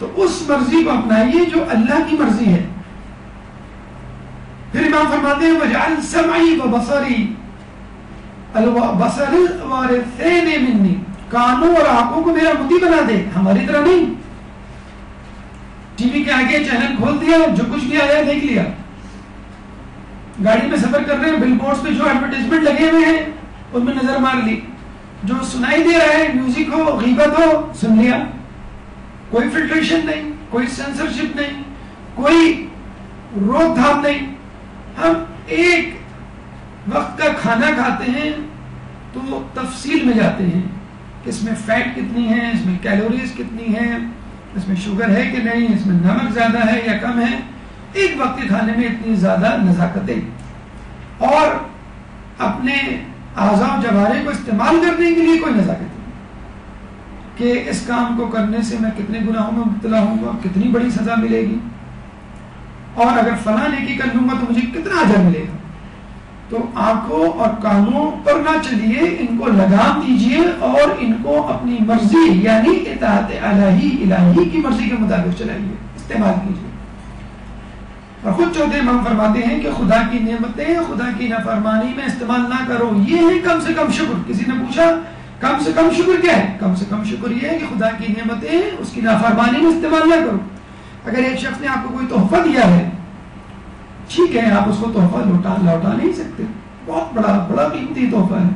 A: तो उस मर्ज़ी को अपनाइए जो अल्लाह की मर्ज़ी है। फिर इमाम फरमाते हैं वजाल समाई व बसरी बसर मिन्नी, कानों और आँखों को मेरा मुद्दी बना दे, हमारी तरह नहीं। टीवी के आगे चैनल खोल दिया और जो कुछ भी आया देख लिया। गाड़ी में सफ़र कर रहे हैं बिल बोर्ड पे जो एडवर्टाइजमेंट लगे हुए हैं, उनमें नज़र मार ली। जो सुनाई दे रहा है म्यूज़िक हो गीबत हो, सुन लिया। कोई फिल्ट्रेशन नहीं, कोई सेंसरशिप नहीं, कोई रोकथाम नहीं। हम एक वक्त का खाना खाते हैं तो तफसील में जाते हैं कि इसमें फैट कितनी है, इसमें कैलोरीज कितनी है इसमें शुगर है कि नहीं, इसमें नमक ज़्यादा है या कम है, एक वक्त के खाने में इतनी ज़्यादा नजाकतें और अपने आजाब जवारे को इस्तेमाल करने के लिए कोई नजाकत कि इस काम को करने से मैं कितने गुनाहों में मुबतला हूँ कितनी बड़ी सजा मिलेगी। और अगर फला नेकी कर लूँगा तो मुझे कितना अजर मिलेगा। तो आँखों और कानों पर ना चलिए, इनको लगाम दीजिए और इनको अपनी मर्ज़ी, यानी इतात इलाही इलाही की मर्ज़ी के मुताबिक चलाइए, इस्तेमाल कीजिए। और खुद चौथे इमाम फरमाते हैं कि खुदा की नियमतें खुदा की नाफरमानी में इस्तेमाल ना करो। ये है कम से कम शुक्र। किसी ने पूछा, कम से कम शुक्र क्या है? कम से कम शुक्र ये है कि खुदा की नियमतें उसकी नाफरमानी में इस्तेमाल ना करो। अगर एक शख्स ने आपको कोई तोहफा दिया है ठीक है, आप उसको तोहफा लौटा लौटा नहीं सकते। बहुत बड़ा बड़ा कीमती तोहफा है।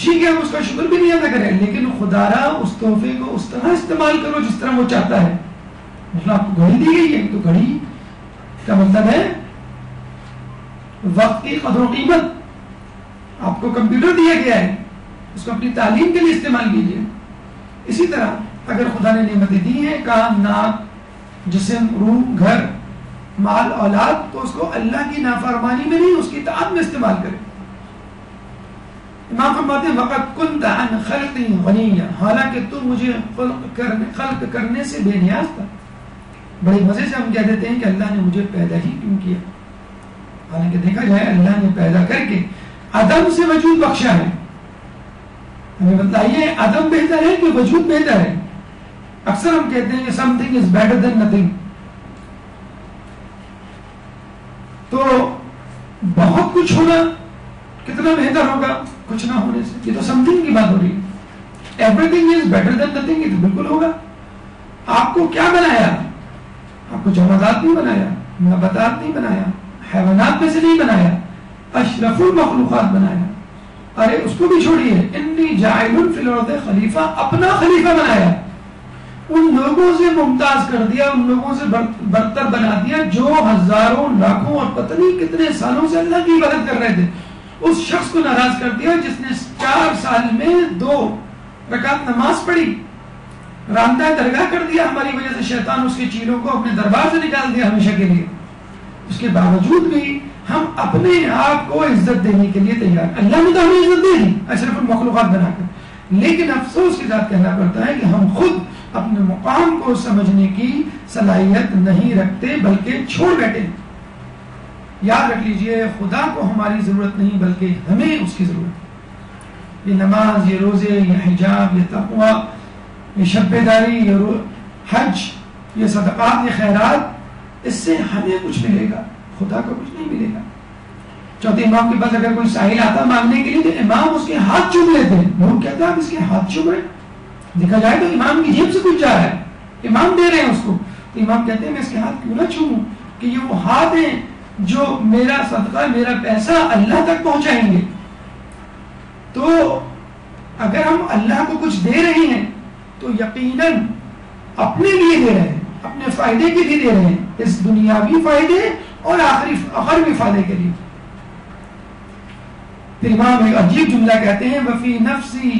A: ठीक है, हम उसका शुक्र भी नहीं अदा करें, लेकिन खुदारा उस तोहफे को उस तरह इस्तेमाल करो जिस तरह वो चाहता है। मतलब आपको घड़ी दी गई है तो घड़ी का मतलब है वक्त की कदर कीमत। आपको कंप्यूटर दिया गया है, उसको अपनी तालीम के लिए इस्तेमाल कीजिए। इसी तरह अगर खुदा ने नियमतें दी हैं कान नाक, जिसम रूह घर माल, औलाद तो उसको अल्लाह की नाफरमानी में नहीं, उसकी ताब में इस्तेमाल करें। इमाम फरमाते वक़्त कुन हालाँकि तुम मुझे करने, खल्क करने से बेनियाज था। बड़े मज़े से हम कह देते हैं कि अल्लाह ने मुझे पैदा ही क्यों किया? हालाँकि देखा जाए, अल्लाह ने पैदा करके अदम से वजूद बख्शा है। हमें बताइए अदम बेहतर है कि वजूद बेहतर है? अक्सर हम कहते हैं something is better than nothing तो बहुत कुछ होना कितना बेहतर होगा? कुछ ना होने से। ये तो समथिंग की बात हो रही है। Everything is better than nothing ये तो बिल्कुल होगा। आपको क्या बनाया? आपको जमादात नहीं बनाया नबतात नहीं बनाया, हैवानात में से नहीं बनाया, अशरफुल मखलूकत बनाया। अरे, उसको भी छोड़िए। इन्नी जायलुल फिल खलीफा, अपना खलीफा बनाया। उन लोगों से मुमताज़ कर दिया, उन लोगों से बरतर बना दिया, जो हज़ारों, लाखों और पता नहीं कितने सालों से अल्लाह की इबादत कर रहे थे। उस शख्स को नाराज़ कर दिया जिसने चार साल में दो रकात नमाज़ पढ़ी। रामदा दरगाह कर दिया हमारी वजह से शैतान उसके चीलों को अपने दरबार से निकाल दिया हमेशा के लिए। उसके बावजूद भी हम अपने आप को इज़्ज़त देने के लिए तैयार। अल्लाह ने तो हमें इज़्ज़त दे दी अशरफ मखलूक बनाकर। लेकिन अफसोस के साथ कहना पड़ता है कि हम खुद अपने मुकाम को समझने की सलाहियत नहीं रखते, बल्कि छोड़ बैठे। याद रख लीजिए, खुदा को हमारी ज़रूरत नहीं, बल्कि हमें उसकी ज़रूरत ये नमाज़, ये रोज़े, ये हिजाब, ये तकवा, ये शब्बेदारी, ये हज, ये सदकात, ये खैरात, इससे हमें कुछ मिलेगा, खुदा को कुछ नहीं मिलेगा। चौथे इमाम के पास अगर कोई साहिल आता मांगने के लिए तो इमाम उसके हाथ चुम लेते हैं। लोग कहते हैं, आप इसके हाथ चुम रहे देखा जाए तो इमाम की जेब से कुछ जा रहा है। इमाम दे रहे हैं उसको। तो इमाम कहते हैं, मैं इसके हाथ क्यों ना चूमू कि ये वो हाथ है जो मेरा सदका, मेरा पैसा अल्लाह तक पहुंचाएँगे? तो अगर हम अल्लाह को कुछ दे रहे हैं तो यकीनन अपने लिए दे रहे हैं, अपने फ़ायदे के लिए दे रहे हैं। इस दुनियावी फ़ायदे और आखिरी, आखिर फ़ायदे के लिए। इमाम एक अजीब जुमला कहते हैं, वफी नफसी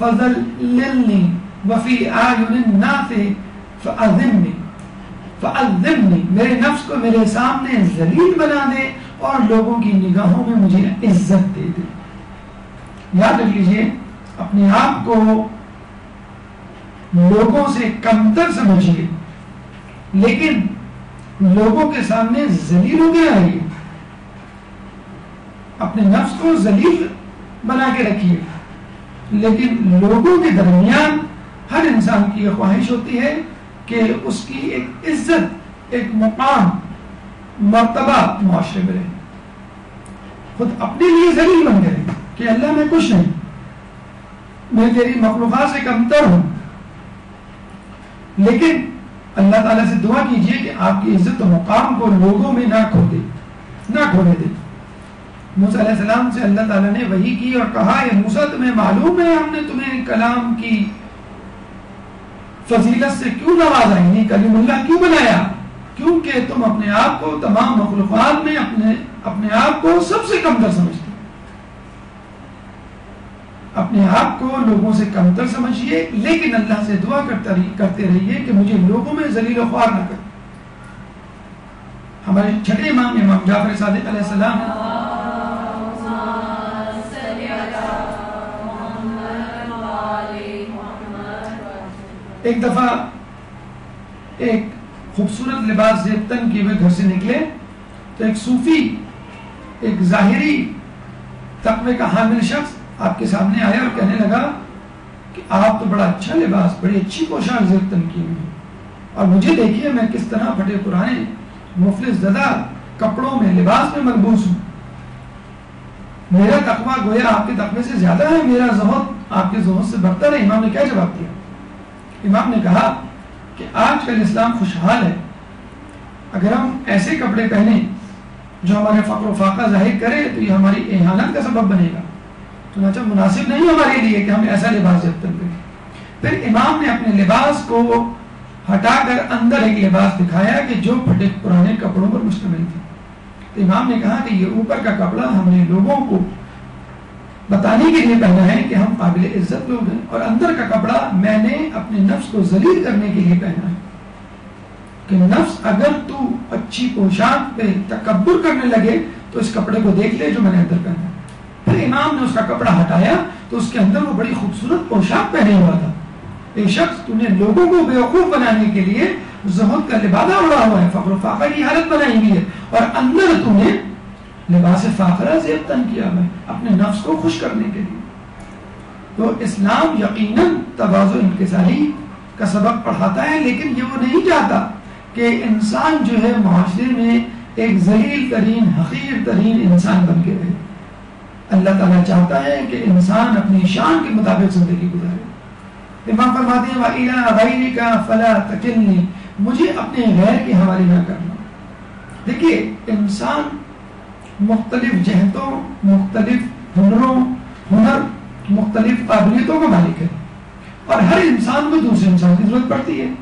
A: फजल वफी आयुन्नासे फअज़िमनी फअज़िमनी मेरे नफ्स को मेरे सामने जलील बना दे और लोगों की निगाहों में मुझे इज़्ज़त दे दे याद रख लीजिए अपने आप को लोगों से कमतर समझिए लेकिन लोगों के सामने जलील हो गया है अपने नफ्स को जलील बना के रखिए लेकिन लोगों के दरमियान हर इंसान की यह ख्वाहिश होती है कि उसकी एक इज़्ज़त, एक मुकाम, मरतबा मुआरे में रहे। खुद अपने लिए जलील बन गए कि अल्लाह में कुछ नहीं। मैं तेरी मखलूक से कमतर हूँ। लेकिन अल्लाह ताला से दुआ कीजिए कि आपकी इज़्ज़त मुकाम को लोगों में ना खो दे, ना खोने दे। मूसम से अल्लाह ताला ने वही की और कहा मूसा, तुम्हें मालूम है हमने तुम्हें कलाम की फजीलत से क्यों नवाजा यानी कलीमुल्लाह क्यों बनाया? क्योंकि तुम अपने आप को तमाम मखलूफात में अपने अपने आप को सबसे कमतर समझते अपने आप को लोगों से कमतर समझिए, लेकिन अल्लाह से दुआ करते करते रहिए कि मुझे लोगों में जलील ख्वार ना कर। हमारे छठे इमाम इमाम जाफ़र सादिक सलाम एक दफ़ा एक खूबसूरत लिबास जेबतन किए हुए घर से निकले तो एक सूफी, एक जाहिरी तकवे का हामिल शख्स आपके सामने आया और कहने लगा कि आप तो बड़ा अच्छा लिबास, बड़ी अच्छी पोशाक जिरतन की हुई और मुझे देखिए मैं किस तरह फटे पुराने, मुफलिस जदा कपड़ों में, लिबास में मकबूस हूँ। मेरा तकवा गोया आपके तकवे से ज़्यादा है, मेरा जहद आपके जहद से बढ़ता है इमाम ने क्या जवाब दिया? इमाम ने कहा कि आजकल इस्लाम खुशहाल है। अगर हम ऐसे कपड़े पहने जो हमारे फक्र फाका ज़ाहिर करे तो ये हमारी एहानत का सबब बनेगा। तो अच्छा मुनासिब नहीं हमारे लिए कि हम ऐसा लिबास जबतन करें। फिर इमाम ने अपने लिबास को हटाकर अंदर एक लिबास दिखाया कि जो फटे पुराने कपड़ों पर मुश्तमिल थी। तो इमाम ने कहा कि ये ऊपर का कपड़ा हमने लोगों को बताने के लिए पहना है कि हम काबिल इज़्ज़त लोग हैं और अंदर का कपड़ा मैंने अपने नफ्स को जलील करने के लिए पहना है। कि नफ्स अगर तू अच्छी पोशाक पे तकबर करने लगे तो इस कपड़े को देख ले जो मैंने अंदर पहना फिर इमाम ने उसका कपड़ा हटाया तो उसके अंदर वो बड़ी खूबसूरत पोशाक पहने हुआ था। एक शख्स तूने लोगों को बेवकूफ़ बनाने के लिए जहद का लिबादा उड़ा हुआ है फखर फाखर की हालत बनाई हुई है, और अंदर तूने लिबास फाखरा से तन किया है अपने नफ्स को खुश करने के लिए। तो इस्लाम यकीनन तवाज़ो इनकसारी का सबक पढ़ाता है, लेकिन ये वो नहीं चाहता कि इंसान जो है माशरे में एक जलील तरीन, हकीर तरीन इंसान बन के रहे। अल्लाह ताला चाहता है कि इंसान अपनी शान के मुताबिक ज़िंदगी गुजारे। इमाम फरमाते हैं वाइला का फला तकिलनी मुझे अपने गैर के हवाले ना करना। देखिए, इंसान मुख्तलिफ़ जहतों, मुख्तलिफ़ हुनरों, हुनर, मुख्तलिफ़ काबिलियतों का मालिक है। और हर इंसान को दूसरे इंसान की ज़रूरत पड़ती है।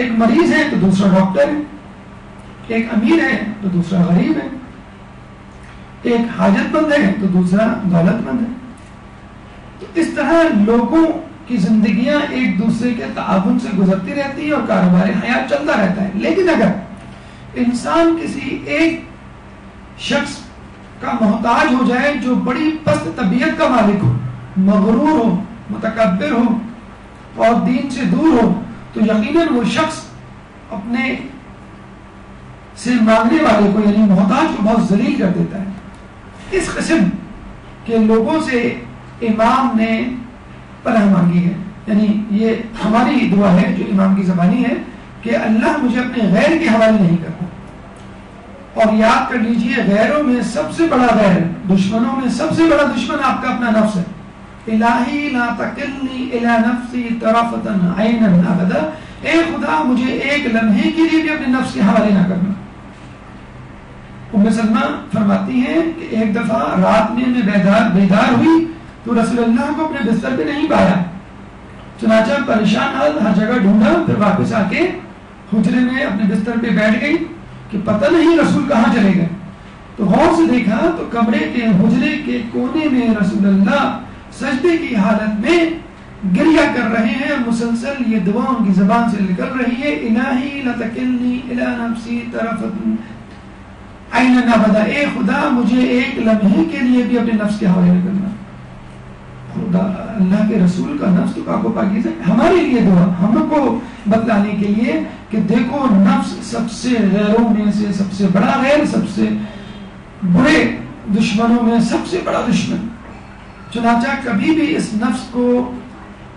A: एक मरीज़ है तो दूसरा डॉक्टर है। एक अमीर है तो दूसरा गरीब है। एक हाजतमंद है तो दूसरा दौलतमंद है। तो इस तरह लोगों की ज़िंदगी एक दूसरे के ताउन से गुजरती रहती है और कारोबार, हयात चलता रहता है। लेकिन अगर इंसान किसी एक शख्स का मोहताज हो जाए, जो बड़ी पस्त तबीयत का मालिक हो, मगरूर हो मतकबर हो, और दीन से दूर हो तो यकीनन वो शख्स अपने से मांगने वाले को, यानी मोहताज को बहुत जलील कर देता है। इस किस्म के लोगों से इमाम ने पनाह मांगी है। यानी ये हमारी दुआ है, जो इमाम की जबानी है, कि अल्लाह मुझे अपने गैर के हवाले नहीं करना और याद कर लीजिए, गैरों में सबसे बड़ा गैर, दुश्मनों में सबसे बड़ा दुश्मन आपका अपना नफ्स है। इलाही ला इला नफ्सी तरफतन ए खुदा, मुझे एक लम्हे के लिए भी अपने नफ्स के हवाले ना करना। सलमा फरमाती हैं कि एक दफ़ा रात में मैं बेदार बेदार हुई तो रसूलुल्लाह को अपने बिस्तर पे नहीं पाया। चुनाचा परेशान हाल, हर जगह ढूंढा, फिर वापस आके हुजरे में अपने बिस्तर पे बैठ गई। कि पता नहीं रसूल कहाँ चले गए तो गौर से देखा तो कमरे के हुजरे के कोने में रसूलुल्लाह सजदे की हालत में गिरिया कर रहे हैं मुसलसल ये दुआ उनकी जबान से निकल रही है, इलाही लतकिलनी इला नफसी तरफ़ आईना ना बदा, ए खुदा, मुझे एक लम्हे के लिए भी अपने नफ्स के हवाले करना। अल्लाह के रसूल का नफ्स तो काको पाकिज़ है हमारे लिए दुआ, हमको बतलाने के लिए कि देखो, नफ्स सबसे गैरों में से सबसे बड़ा गैर, सबसे बुरे दुश्मनों में सबसे बड़ा दुश्मन। चुनाचा कभी भी इस नफ्स को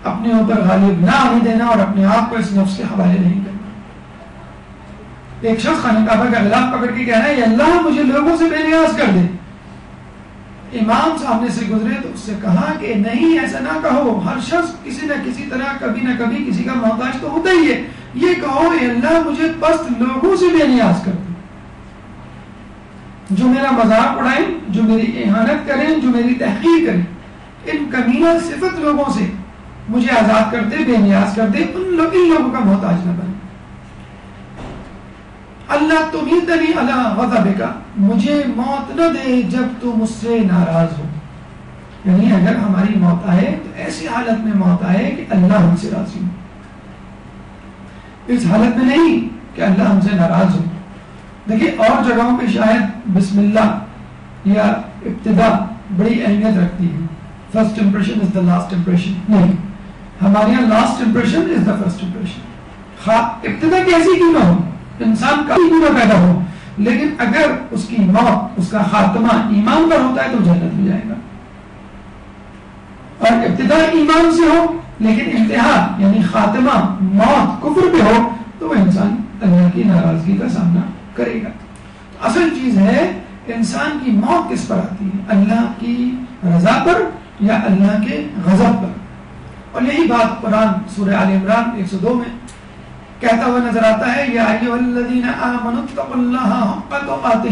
A: अपने ऊपर गालिब ना आने देना और अपने आप को इस नफ्स के हवाले नहीं करना। एक शख्स खाने काबा का गिलाफ पकड़ के कह रहा है अल्लाह मुझे लोगों से बेनियाज कर दे। इमाम सामने से गुजरे तो उससे कहा कि नहीं, ऐसा ना कहो। हर शख्स किसी न किसी तरह, कभी ना कभी किसी का मोहताज तो होता ही है। ये कहो अल्लाह, मुझे पस्त लोगों से बेनियाज कर जो मेरा मज़ाक उड़ाए, जो मेरी एहानत करें, जो मेरी तहकीर करें, इन कमीना सिफत लोगों से मुझे आज़ाद कर दे, बेनियाज कर दे। उन लोगों का मोहताज न बने। अल्लाह तुम्हें तनी अल्लाह का मुझे मौत न दे जब तू मुझसे नाराज़ हो। यानी अगर हमारी मौत आए तो ऐसी हालत में मौत आए कि अल्लाह हमसे राज़ी हो। इस हालत में नहीं कि अल्लाह हमसे नाराज़ हो। देखिए, और जगहों पे शायद बिस्मिल्लाह या इब्तिदा बड़ी अहमियत रखती है। First impression is the last impression नहीं, हमारे यहाँ last impression is the first impression इब्तिदा कैसी क्यों ना हो? इंसान कभी भी ना पैदा हो। लेकिन अगर उसकी मौत, उसका खात्मा ईमान पर होता है तो जन्नत में जाएगा। और इब्तदा ईमान से हो, लेकिन इंतहा यानी खात्मा, मौत, कुफर पे हो तो वह इंसान अल्लाह की नाराज़गी का सामना करेगा। तो असल चीज़ है, इंसान की मौत किस पर आती है? अल्लाह की रजा पर या अल्लाह के गजब पर? और यही बात कुरान सूर्य आल इमरान 102 में कहता हुआ नज़र आता है, या अय्युहल्लज़ीना आमनुत्तकुल्लाहा हक़्क़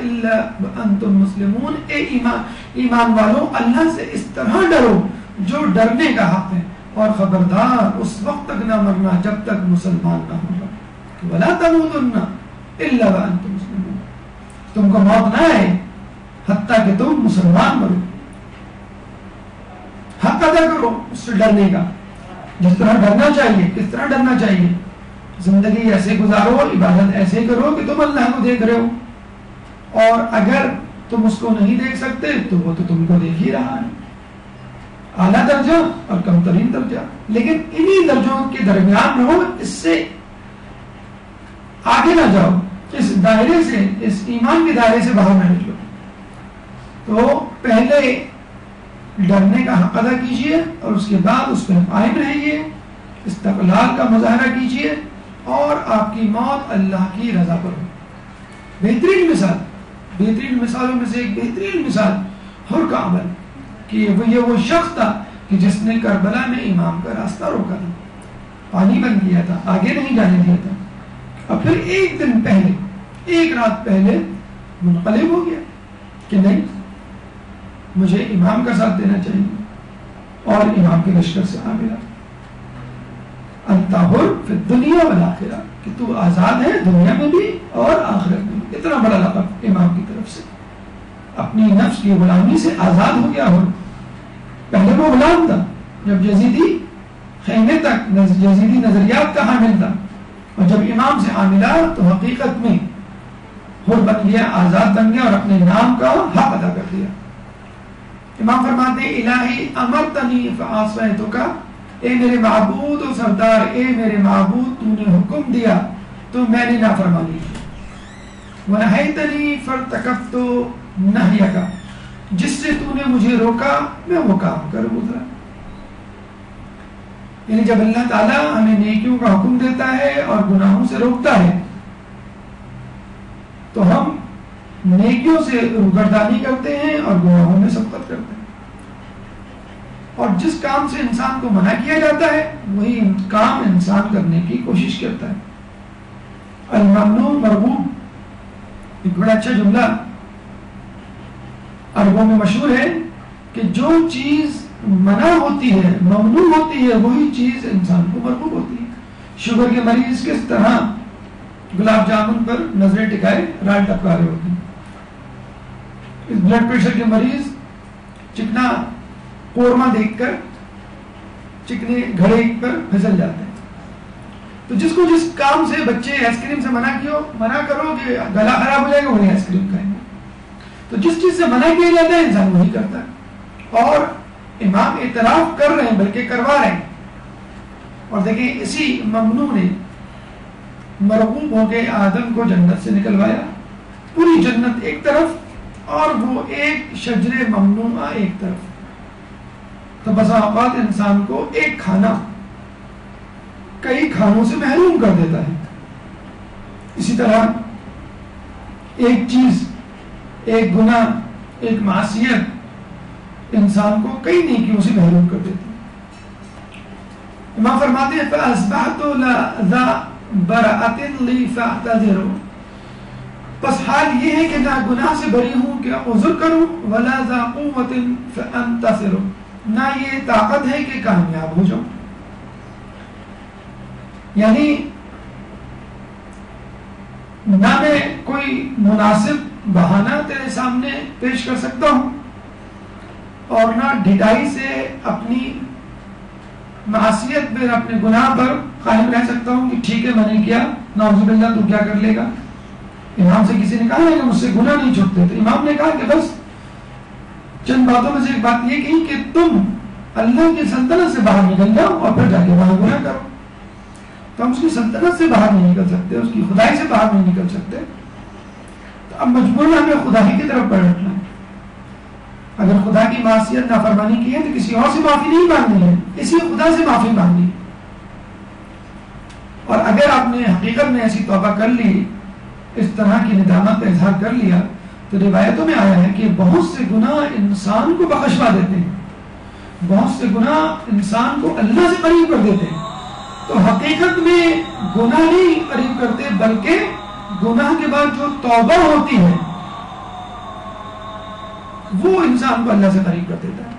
A: इल्ला मुस्लिमून। ए ईमान ईमान वालों, अल्लाह से इस तरह डरो जो डरने का हक है। और खबरदार, उस वक्त तक ना मरना जब तक मुसलमान ना होगा। वला तमूतुन्ना इल्ला वअंतुम मुस्लिमून। तुमको मौत ना आए, हत्ता कि तुम मुसलमान मरो हक अदा करो उससे डरने का। जिस तरह डरना चाहिए किस तरह डरना चाहिए। ज़िंदगी ऐसे गुजारो, इबादत ऐसे करो कि तुम अल्लाह को देख रहे हो। और अगर तुम उसको नहीं देख सकते तो वो तो तुमको देख ही रहा है। आला दर्जा और कम तरीन दर्जा। लेकिन इन्हीं दर्जों के दरमियान रहो, इससे आगे ना जाओ। इस दायरे से, इस ईमान के दायरे से बाहर ना निकलो। तो पहले डरने का हक अदा कीजिए और उसके बाद उस पर कायम रहिए। इस्तकलाल का मुजाहरा कीजिए और आपकी मौत अल्लाह की रजा पर हो। बेहतरीन मिसाल, बेहतरीन मिसालों में से एक बेहतरीन मिसाल हुर का अमल कि ये वो शख्स था कि जिसने करबला में इमाम का रास्ता रोका था। पानी बंद किया था, आगे नहीं जाने दिया था। और फिर एक दिन पहले, एक रात पहले मुनकलब हो गया कि नहीं? मुझे इमाम का साथ देना चाहिए। और इमाम के लश्कर से आ। मिला अंताहुर फिर दुनिया वाला आखिरा। कि तू आज़ाद है दुनिया में भी और आखिरत में इतना बड़ा लकब इमाम की तरफ़ से। अपनी नफ्स की गुलामी से आज़ाद हो गया हो। पहले वो गुलाम था, जब जजीदी खेमे तक जजीदी नजरियात का हामिल था। और जब इमाम से हामिला तो हकीकत में खुद बन गया आज़ाद बन गया और अपने नाम का हक अदा कर दिया। इमाम फरमाते, इलाही अमर तनी तो का ए मेरे महबूद और सरदार, ए मेरे महबूद तूने हुक्म दिया तो मैंने नाफरमानी की। वनहतनी फर तकफ तो नहिया का जिससे तूने मुझे रोका, मैं वो काम कर गुजरा यानी जब अल्लाह ताला हमें नेकियों का हुक्म देता है और गुनाहों से रोकता है तो हम नेकियों से रुगरदानी करते हैं और गुनाहों में सबकत करते हैं। और जिस काम से इंसान को मना किया जाता है, वही काम इंसान करने की कोशिश करता है। अलममनू मरबूब एक बड़ा अच्छा जुमला अरबों में मशहूर है कि जो चीज़ मना होती है, ममनू होती है, वही चीज़ इंसान को मरबूब होती है। शुगर के मरीज़ किस तरह गुलाब जामुन पर नज़रें टिकाए, राल टपका रहे होते हैं। ब्लड प्रेशर के मरीज़ चिकना कोरमा देखकर, चिकने घड़े पर फिसल जाते हैं। तो जिसको जिस काम से बच्चे आइसक्रीम से मना किया, मना करो कि गला खराब हो जाएगा, वही आइसक्रीम खाएँगे। तो जिस चीज़ से मना किया जाता है, इंसान वही करता है। और इमाम इतराफ कर रहे हैं, बल्कि करवा रहे हैं। और देखिए इसी ममनू ने मरहूम हो गए आदम को जन्नत से निकलवाया। पूरी जन्नत एक तरफ़ और वो एक शजरे ममनू एक तरफ़। तो बसा औकात इंसान को एक खाना कई खानों से महरूम कर देता है। इसी तरह एक चीज़, एक गुना, एक मासीत इंसान को कई नेकियों से महरूम कर देती है। इमाम फरमाते हैं बस हाल ये है कि ना गुनाह से भरी हूँ क्या उजुर करूँ, वला ना ये ताकत है कि कामयाब हो जाऊँ। यानी ना मैं कोई मुनासिब बहाना तेरे सामने पेश कर सकता हूँ, और ना ढिटाई से अपनी मासीत में अपने गुनाह पर कायम रह सकता हूँ कि ठीक है, मैंने किया नाउजुबिल्ला तू क्या कर लेगा। इमाम से किसी ने कहा है कि मुझसे गुनाह नहीं छुपते तो इमाम ने कहा कि बस, चंद बातों में से एक बात यह कही कि तुम अल्लाह की सल्तनत से बाहर निकल जाओ और फिर जाके वहाँ गुना करो। तो हम उसकी सल्तनत से बाहर नहीं निकल सकते, उसकी खुदाई से बाहर नहीं निकल सकते। तो अब मजबूर हमें खुदाई की तरफ़ पलटना है। अगर खुदा की मासीत नाफरमानी की है तो किसी और से माफ़ी नहीं मांगनी है। इसी खुदा से माफ़ी मांगनी और अगर आपने हकीकत में ऐसी तोबा कर ली इस तरह की निदामत का इजहार कर लिया तो रिवायतों में आया है कि बहुत से गुनाह इंसान को बखशवा देते हैं। बहुत से गुनाह इंसान को अल्लाह से करीब कर देते हैं। तो हकीकत में गुनाह नहीं करीब करते, बल्कि गुनाह के बाद जो तौबा होती है, वो इंसान को अल्लाह से करीब कर देता है।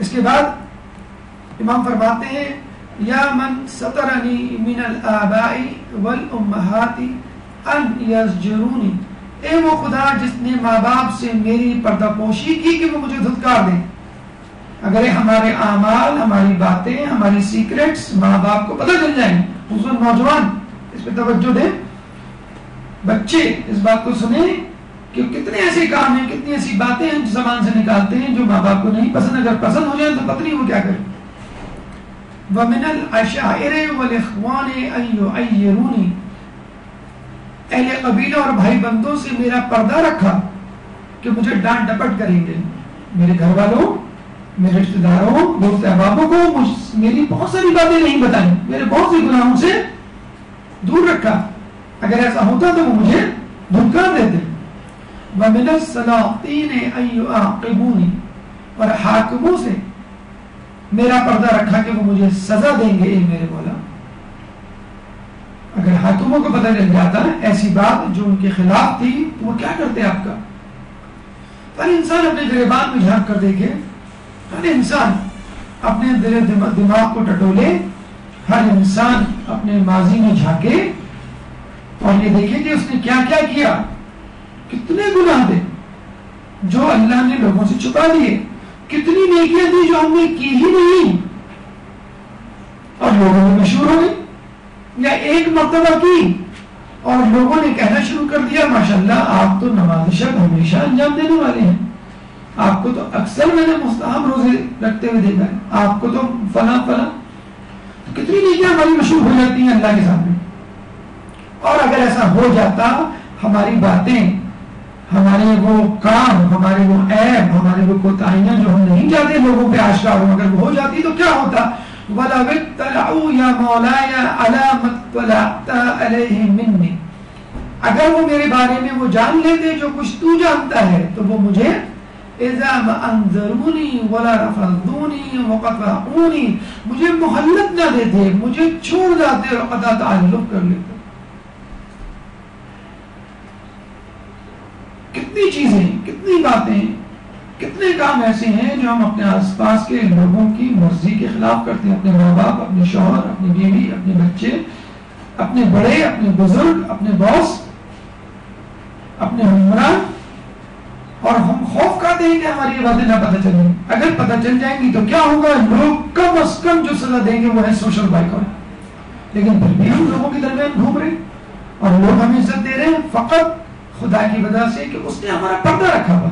A: इसके बाद इमाम फरमाते हैं या मन सतरनी मिनल आबाई वल उम्महाती अन ए वो खुदा जिसने माँ बाप से मेरी पर्दापोशी की कि वो मुझे धुतकार दे अगर हमारे आमाल हमारी बातें हमारी सीक्रेट्स माँ बाप को पता चल जाए उस नौजवान इस पर तवज्जो दे बच्चे इस बात को सुने कि कितने ऐसे काम हैं कितनी ऐसी बातें हैं जबान से निकालते हैं जो माँ बाप को नहीं पसंद अगर पसंद हो जाए तो पता नहीं वो क्या करे वमिनल अशायर वल इखवान अहले कबीला और भाई बंदों से मेरा पर्दा रखा कि मुझे डांट डपट करेंगे मेरे घर वालों मेरे रिश्तेदारों दोस्त अहबाबों को मेरी बहुत सारी बातें नहीं बताई मेरे बहुत सी गुनाहों से दूर रखा अगर ऐसा होता तो वो मुझे धुलकार देते और हाकमों से मेरा पर्दा रखा कि वो मुझे सजा देंगे ये मेरे बोला अगर हाकिमों को पता चल जाता ऐसी बात जो उनके खिलाफ थी, वो क्या करते आपका? हर इंसान अपने गिरबान में झाँक कर देखे। हर इंसान अपने दिल दिमाग को टटोले, हर इंसान अपने माजी में झांके और ये देखे कि उसने क्या क्या किया। कितने गुनाह थे, जो अल्लाह ने लोगों से छुपा दिए। कितनी नेकियाँ थी जो हमने की ही नहीं। और लोगों में मशहूर हो गई या एक मरतबा की। और लोगों ने कहना शुरू कर दिया, माशाल्लाह, आप तो नमाज़ शब हमेशा अंजाम देने वाले हैं। आपको तो अक्सर मैंने मुस्ताहब रोज़े रखते हुए देखा है। आपको तो फला फला। तो कितनी नेकियाँ हमारी मशहूर हो जाती हैं अल्लाह के सामने। और अगर ऐसा हो जाता, हमारी बातें हमारे वो काम, हमारे वो ऐब, हमारे वो कोताहियाँ जो हम नहीं चाहते लोगों पे आशका हो अगर हो जाती तो क्या होता? अगर वो मेरे बारे में वो जान लेते, जो कुछ तू जानता है तो वो मुझे मुझे मोहल्लत ना देते, मुझे छोड़ जाते और अदा ताल्लुक कर लेते। कितनी चीज़ें, कितनी बातें, कितने काम ऐसे हैं जो हम अपने आसपास के लोगों की मर्ज़ी के खिलाफ करते हैं, अपने माँ बाप अपने शोहर, अपनी बीवी, अपने बच्चे, अपने बड़े, अपने बुज़ुर्ग, अपने बॉस, अपने हुमरान और हम खौफ खाते हैं कि हमारी ये बातें ना पता चलेंगी अगर पता चल जाएँगी तो क्या होगा? लोग कम अज कम जो सजा देंगे वो है सोशल बाइकआउट लेकिन फिर भी हम लोगों के दरमियान घूम रहे और लोग हमें इज़्ज़त दे रहे हैं। फकत खुदा की वजह से कि उसने हमारा पर्दा रखा हुआ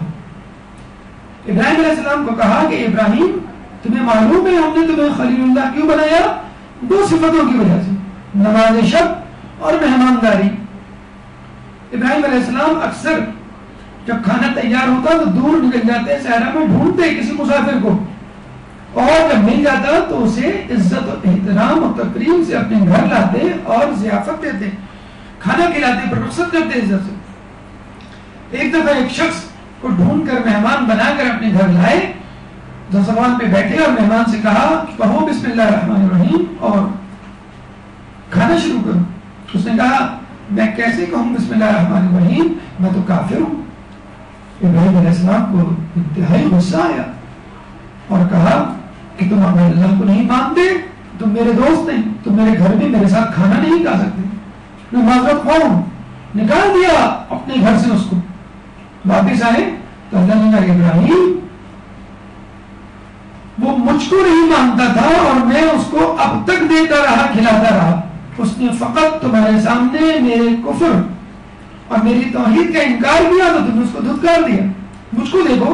A: इब्राहिम को कहा कि, इब्राहिम, तुम्हें मालूम है हमने तुम्हें खलील्लाह क्यों बनाया? दो सिफतों की वजह से। नमाज़ शब और मेहमानदारी। इब्राहिम अक्सर जब खाना तैयार होता तो दूर निकल जाते, सहरा में ढूंढते किसी मुसाफिर को। और जब मिल जाता तो उसे इज़्ज़त और एहतराम और तकरीम से अपने घर लाते और जियाफत देते। खाना खिलाते, पर रुखसत करते इज़्ज़त से। एक दफ़ा एक शख्स को ढूंढ कर मेहमान बनाकर अपने घर लाए दसवान पे बैठे और मेहमान से कहा कहो बिस्मिल्लाहिर्रहमानिर्रहीम और खाना शुरू करो। उसने कहा, मैं कैसे कहूँ बिस्मिल्लाहिर्रहमानिर्रहीम मैं तो काफिर हूँ। इब्राहिम को इंतहाई गुस्सा आया और कहा कि तुम अल्लाह को नहीं मानते, तुम मेरे दोस्त नहीं तुम मेरे घर में मेरे साथ खाना नहीं खा सकते। मैं माजरत खाऊं निकाल दिया अपने घर से उसको। वापिस आए तो अल्लाह इब्राहिम वो मुझको नहीं मानता था और मैं उसको अब तक देता रहा, खिलाता रहा। उसने फकत तुम्हारे सामने मेरे कुफर और मेरी तोहीद का इनकार किया तो तुमने उसको धुतकार दिया। मुझको देखो,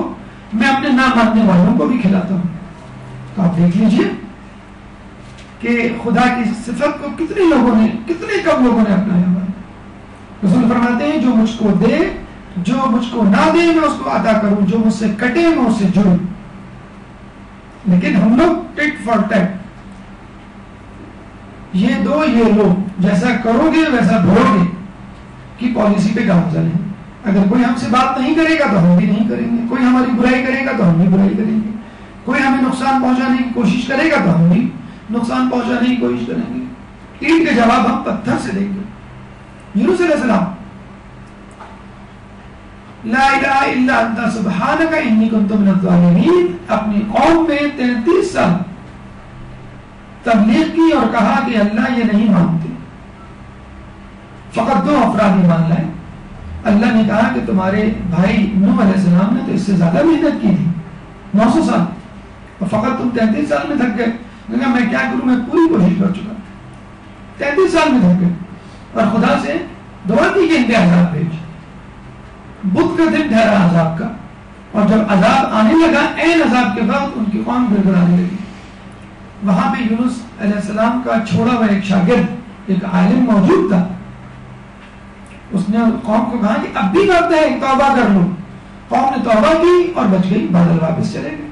A: मैं अपने ना मानने वालों को भी खिलाता हूँ। तो आप देख लीजिए कि खुदा की सिफत को कितने लोगों ने, कितने कम लोगों ने अपनाया। हुआ रसूल फरमाते हैं, जो मुझको दे जो मुझको ना दे मैं उसको अदा करूँ, जो मुझसे कटे मैं उससे जुड़ू। लेकिन हम लोग टिक फॉर टैक ये दो, ये लो, जैसा करोगे, वैसा भरोगे की पॉलिसी पे काम चले। अगर कोई हमसे बात नहीं करेगा तो हम भी नहीं करेंगे। कोई हमारी बुराई करेगा तो हम भी बुराई करेंगे। कोई हमें नुकसान पहुँचाने की कोशिश करेगा तो हम भी नुकसान पहुँचाने की कोशिश करेंगे। ईट के जवाब हम पत्थर से देंगे। यूनुस सलाम अपनी कौम में तैतीस साल तबलीग की और कहा कि अल्लाह ये नहीं मानते। फकत दो अफराद ईमान लाए। अल्लाह ने कहा कि तुम्हारे भाई सलाम ने तो इससे ज़्यादा मेहनत की थी। नौ सौ साल। और फकत तुम तैतीस साल में थक गए। मैं क्या करूँ? मैं पूरी कोशिश कर चुका। तैतीस साल में थक गए। और खुदा से दुआ की कि भेज। बुद्ध का दिन ठहरा अजाब का। और जब अजाब आने लगा एन अजाब के वक्त उनकी कौम गिड़गड़ाने लगी। वहाँ पे यूनुस सलाम का छोड़ा हुआ एक शागिर्द, एक आलिम मौजूद था। उसने कौम को कहा कि अब भी करते हैं तौबा कर लो। कौम ने तौबा की और बच गई, बादल वापस चले गए।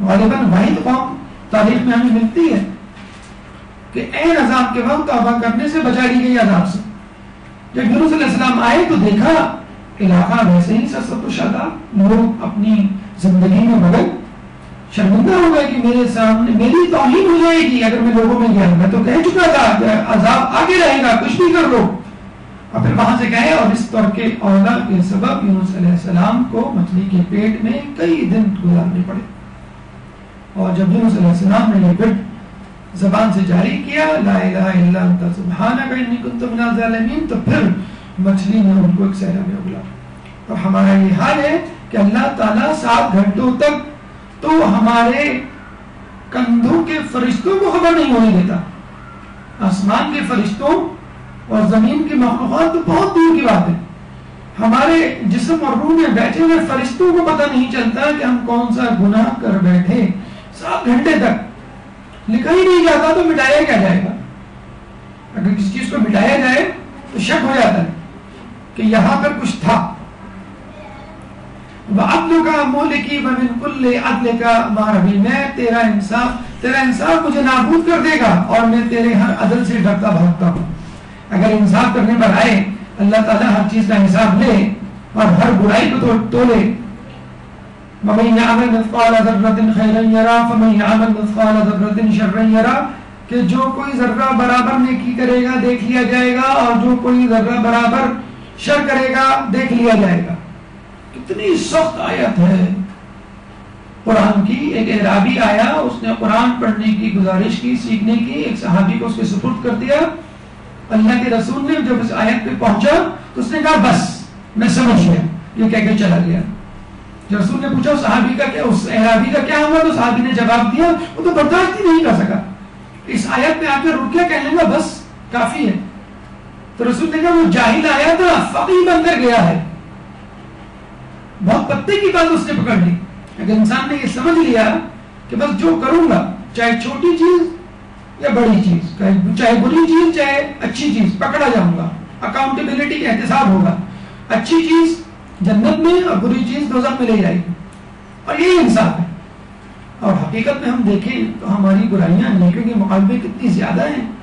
A: वालिबन वही तो कौम तारीख में हमें मिलती है कि एन अजाब के वक्त तौबा करने से बचा ली गई अजाब से। जब यूनुस आए तो देखा इलाका वैसे ही सशा लोग अपनी ज़िंदगी में बगल शर्मिंदा हो गए कि मेरे सामने, मेरी तोहिन हो जाएगी अगर मैं लोगों में गया मैं तो कह चुका था अजाब आगे रहेगा, कुछ भी कर लो। और फिर वहाँ से गए और इस तौर के औला के सबब यूनुसलाम को मछली के पेट में कई दिन गुजारने पड़े। और जब यूनुसलाम ने ये बिट जबान से जारी किया, ला इलाहा इल्ला तो फिर मछली ने उनको एक सहरा में उगला और हमारा ये हाल है कि अल्लाह ताला सात घंटों तक तो हमारे कंधों के फरिश्तों को खबर नहीं होने देता। आसमान के फरिश्तों और ज़मीन की मखलूक तो बहुत दूर की बात है। हमारे जिसम और रूह में बैठे हुए फरिश्तों को पता नहीं चलता कि हम कौन सा गुनाह कर बैठे। सात घंटे तक लिखा ही नहीं जाता तो मिटाया क्या जाएगा? अगर किसी चीज़ को मिटाया जाए तो शक हो जाता है। कि यहाँ पर कुछ था। अदल का मोल की बिल्कुल अदल का मारवी मैं तेरा इंसाफ तेरा इंसाफ मुझे नाबूद कर देगा और मैं तेरे हर अदल से डरता भागता हूँ। अगर इंसाफ करने पर आए, अल्लाह ताला हर चीज़ का हिसाब ले और हर बुराई को तो तोले। कि जो कोई जर्रा बराबर नेकी करेगा, देख लिया जाएगा और जो कोई जर्रा बराबर शर करेगा देख लिया जाएगा। कितनी सख्त आयत है। कुरान की एक एराबी आया उसने कुरान पढ़ने की गुजारिश की सीखने की एक सहाबी को उसके सुपुर्द कर दिया। अल्लाह के रसूल ने जब इस आयत पे पहुँचा तो उसने कहा बस मैं समझ गया। ये कह के चला गया। रसूल ने पूछा सहाबी का क्या उस एराबी का क्या हुआ? तो सहाबी ने जवाब दिया वो तो बर्दाश्त ही नहीं कर सका। इस आयत में आकर रुक गया कह लेगा बस काफ़ी है। तो रसूल ने कहा वो जाहिल आया था फकी बनकर गया है। बहुत पत्ते की बात उसने पकड़ ली। अगर इंसान ने ये समझ लिया कि बस जो करूँगा, चाहे छोटी चीज़ या बड़ी चीज़, चाहे बुरी चीज़, चाहे अच्छी चीज़, पकड़ा जाऊँगा। अकाउंटेबिलिटी का एहतसाब होगा। अच्छी चीज़ जन्नत में और बुरी चीज़ दोजख में ले जाएगी। और यही इंसाफ है। और हकीकत में हम देखें तो हमारी बुराइयाँ नेकियों के मुकाबले कितनी ज़्यादा हैं।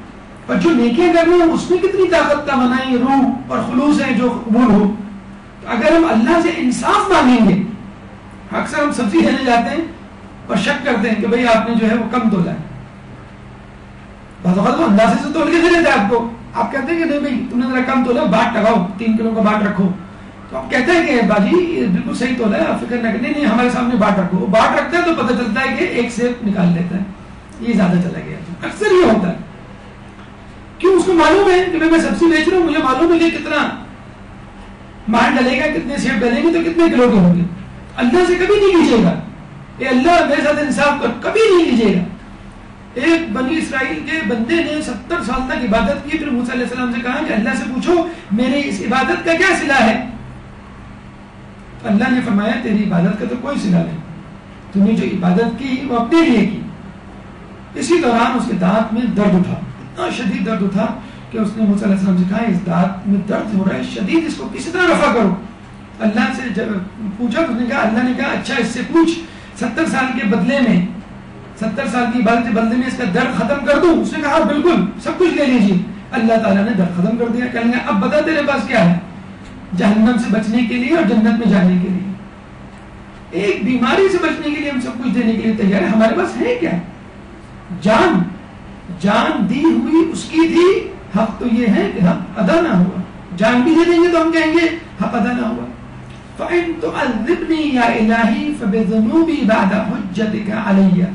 A: और जो नेकियाँ कर रहे हैं, उसमें कितनी ताकत का बनाई रूह और खलूस है जो कबूल हो? तो अगर हम अल्लाह से इंसाफ मांगेंगे, अक्सर हम सब्ज़ी लेने जाते हैं और शक करते हैं कि भाई आपने जो है वो कम तोला है। बहुत अंदाजे से तोल के दे देते आपको। आप कहते हैं कि नहीं भाई, तुमने जरा कम तोला, बाट लगाओ, तीन किलो का बाट रखो। तो आप कहते हैं कि बाजी बिल्कुल सही तोला है, आप फ़िक्र नहीं नहीं, हमारे सामने बाट रखो। बाट रखते हैं तो पता चलता है कि एक सेब निकाल लेता है। ये ज़्यादा चला गया। अक्सर ये होता है। क्यों उसको मालूम है? कि मैं सब्ज़ी बेच रहा हूँ, मुझे मालूम है कि कितना मार डलेगा, कितने सेब डलेंगे तो कितने किलो के होंगे। अल्लाह से कभी नहीं लीजिएगा। ये अल्लाह मेरे साथ इंसाफ कर कभी नहीं लीजिएगा। एक बनी इसराइल के बंदे ने सत्तर साल तक इबादत की, फिर मूसा से कहा कि अल्लाह से पूछो, मेरे इस इबादत का क्या सिला है? तो अल्लाह ने फरमाया, तेरी इबादत का तो कोई सिला नहीं। तूने जो इबादत की, वो अपने लिए की। इसी दौरान उसके दांत में दर्द उठा। इतना शदीद दर्द उठा कि उसने मूसा से कहा, इस दांत में दर्द हो रहा है, शदीद इसको किसी तरह रफा करो। अल्लाह से जब पूछा तो उसने कहा, अल्लाह ने कहा अच्छा इससे पूछ, सत्तर साल के बदले में, सत्तर साल की इबादत के बदले में इसका दर्द खत्म कर दूँ? उसने कहा बिल्कुल, सब कुछ ले लीजिए। अल्लाह ताला ने दर्द खत्म कर दिया कहेंगे अब बता, तेरे पास क्या है? जहन्नम से बचने के लिए और जन्नत में जाने के लिए। एक बीमारी से बचने के लिए हम सब कुछ देने के लिए तैयार है। हमारे पास है क्या? जान जान दी हुई उसकी थी हक तो ये है कि हक अदा ना हुआ। जान भी दे देंगे तो हम कहेंगे, हक अदा ना हुआ। फ़इन तुअज़्ज़िबनी या इलाही फबिज़ुनूबी बाद हुज्जतिका अलैया।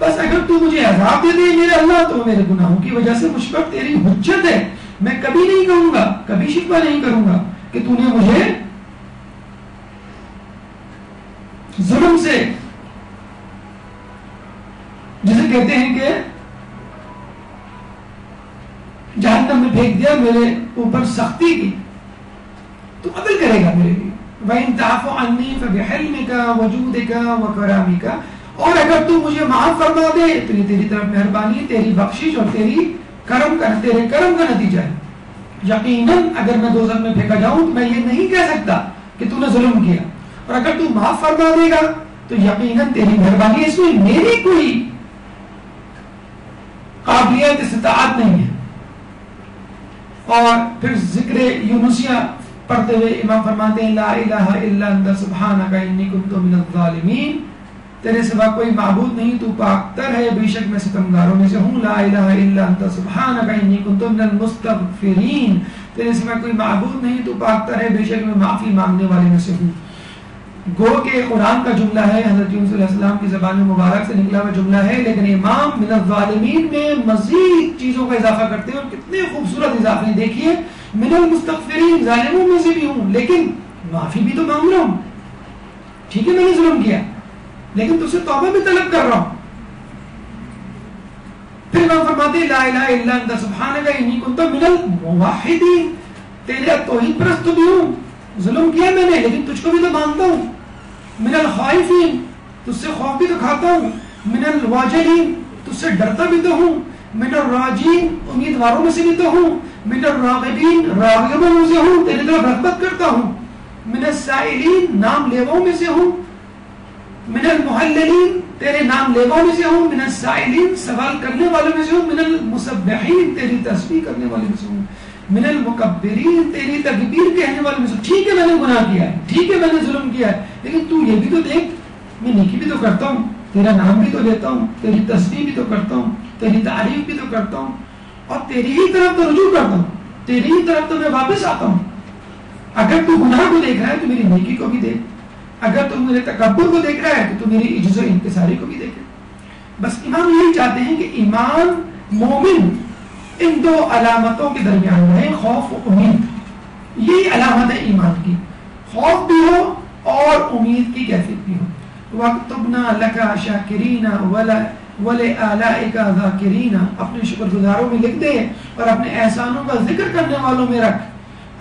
A: बस अगर तू मुझे अजाब दे दे, मेरे अल्लाह तो मेरे गुनाहों की वजह से मुझ पर तेरी हुज्जत है। मैं कभी नहीं कहूँगा, कभी शिकवा नहीं करूँगा कि तूने मुझे जुल्म से, जिसे कहते हैं कि जहन्नम में फेंक दिया, मेरे ऊपर सख्ती की। तो अदल करेगा मेरे लिए। वहीं का वजूद का व करामी का और अगर तू मुझे माफ़ फरमा दे तो ये तेरी तरफ़ मेहरबानी तेरी बख्शिश और तेरी कर्म का तेरे कर्म का नतीजा है। यकीनन अगर मैं दो में फेंका जाऊँ तो मैं ये नहीं कह सकता कि तूने जुल्म किया। और अगर तू माफ़ फरमा देगा तो यकीनन तेरी मेहरबानी इसमें मेरी कोई काबिलियत इस्तात नहीं है। और फिर ज़िक्र यूनुसिया पढ़ते हुए इमाम फरमाते हैं, ला इलाहा इल्ला अंता सुब्हानका इन्नी कुंतु मिनल ज़ालिमीन तेरे सिवा कोई माबूद नहीं, तू पाकतर है, बेशक मैं सितमगारों में से हूँ। ला इलाहा इल्ला अंता सुब्हानका इन्नी कुंतु मिनल मुस्तगफिरीन तेरे सिवा कोई माबूद नहीं, तू पाकतर है, बेशक मैं माफ़ी मांगने वाले में से हूँ। गो के कुरान का जुमला है, हज़रत यूसुफ की जबान मुबारक से निकला हुआ जुमला है, लेकिन इमाम मिनज़ालिमीन में मजीद चीज़ों का इजाफा करते हैं और कितने खूबसूरत इजाफे देखिए। मिनल मुस्तफरीन जालिमों में से भी हूँ, लेकिन माफ़ी भी तो मांग रहा हूँ। ठीक है, मैंने जुल्म किया। लेकिन तुझसे तौबा भी तलब कर रहा हूँ। फिर इमाम फरमाते ला मिनल मुवाहिदीन। तेरे तौहीद परस्त भी हूँ, जुल्म किया मैंने, लेकिन तुझको भी तो मानता हूँ। मिनल खाइफीन तुझसे खौफ भी तो खाता हूँ। मिनल वाजिलीन तुझसे डरता भी तो हूँ। मिनल राजीन, उम्मीदवारों में से भी तो हूँ। मिनल रागिबीन रागिबों में से हूँ। तेरी तरफ़ रगबत करता हूँ। मिनल साइलीन नाम लेवों में से हूँ। मिनल मुहल्लिलीन, तेरे नाम लेवों में से हूँ। मिनल साइलीन सवाल करने वालों में से हूँ। मिनल मुसब्बिहीन, तेरी तस्बीह करने वाले में से हूँ। मिनल मुकब्बिरीन, तेरी तकबीर कहने वाले में ठीक है, मैंने गुनाह किया है, ठीक है, मैंने जुल्म किया है, लेकिन तू ये भी तो देख, मैं नेकी भी तो करता हूँ, तेरा नाम भी तो लेता हूँ, तेरी तस्वीर भी तो करता हूँ, तेरी तारीफ़ भी तो करता हूँ, और तेरी ही तरफ़ तो रुजू करता हूँ, तेरी ही तरफ़ तो मैं वापस आता हूँ। अगर तू गुनाह को देख रहा है तो मेरी नेकी को भी देख। अगर तू मेरे तकबर को देख रहा है तो तू मेरी इज़्ज़त इंतसारी को भी देखे। बस इमाम यही चाहते हैं कि ईमान मोमिन इन दो अलामतों के दरमियान है खौफ उम्मीद। यही अलामत है ईमान की। खौफ भी हो और उम्मीद की कैफियत भी हो। वक्तबना लका शाकिरीना वला वले आलाइका जाकिरीना। अपने शुक्रगुजारों में लिख दे और अपने एहसानों का ज़िक्र करने वालों में रख।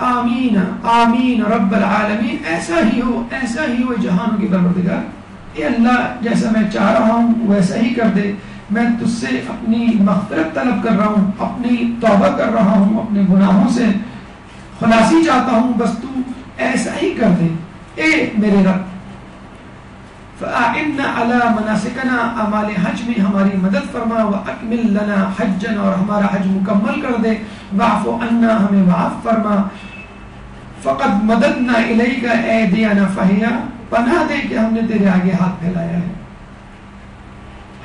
A: आमीन आमीन, रब्बल आलमीन। ऐसा ही हो, ऐसा ही हो जहानों की परवरदिगार। ये अल्लाह जैसा मैं चाह रहा हूँ, वैसा ही कर दे। मैं तुझसे अपनी मफरत तलब कर रहा हूँ, अपनी तोबा कर रहा हूँ, अपने गुनाहों से खुलासी चाहता हूँ, बस तू ऐसा ही कर दे। ए मेरे रब अला हज में हमारी मदद फरमा लना हजन और हमारा हज मुकम्मल कर दे। वाफ़ो अन्ना, हमें वाफ फरमा। फ़कत मदद ना ए दिया न फहिया पना दे कि हमने तेरे आगे हाथ फैलाया है।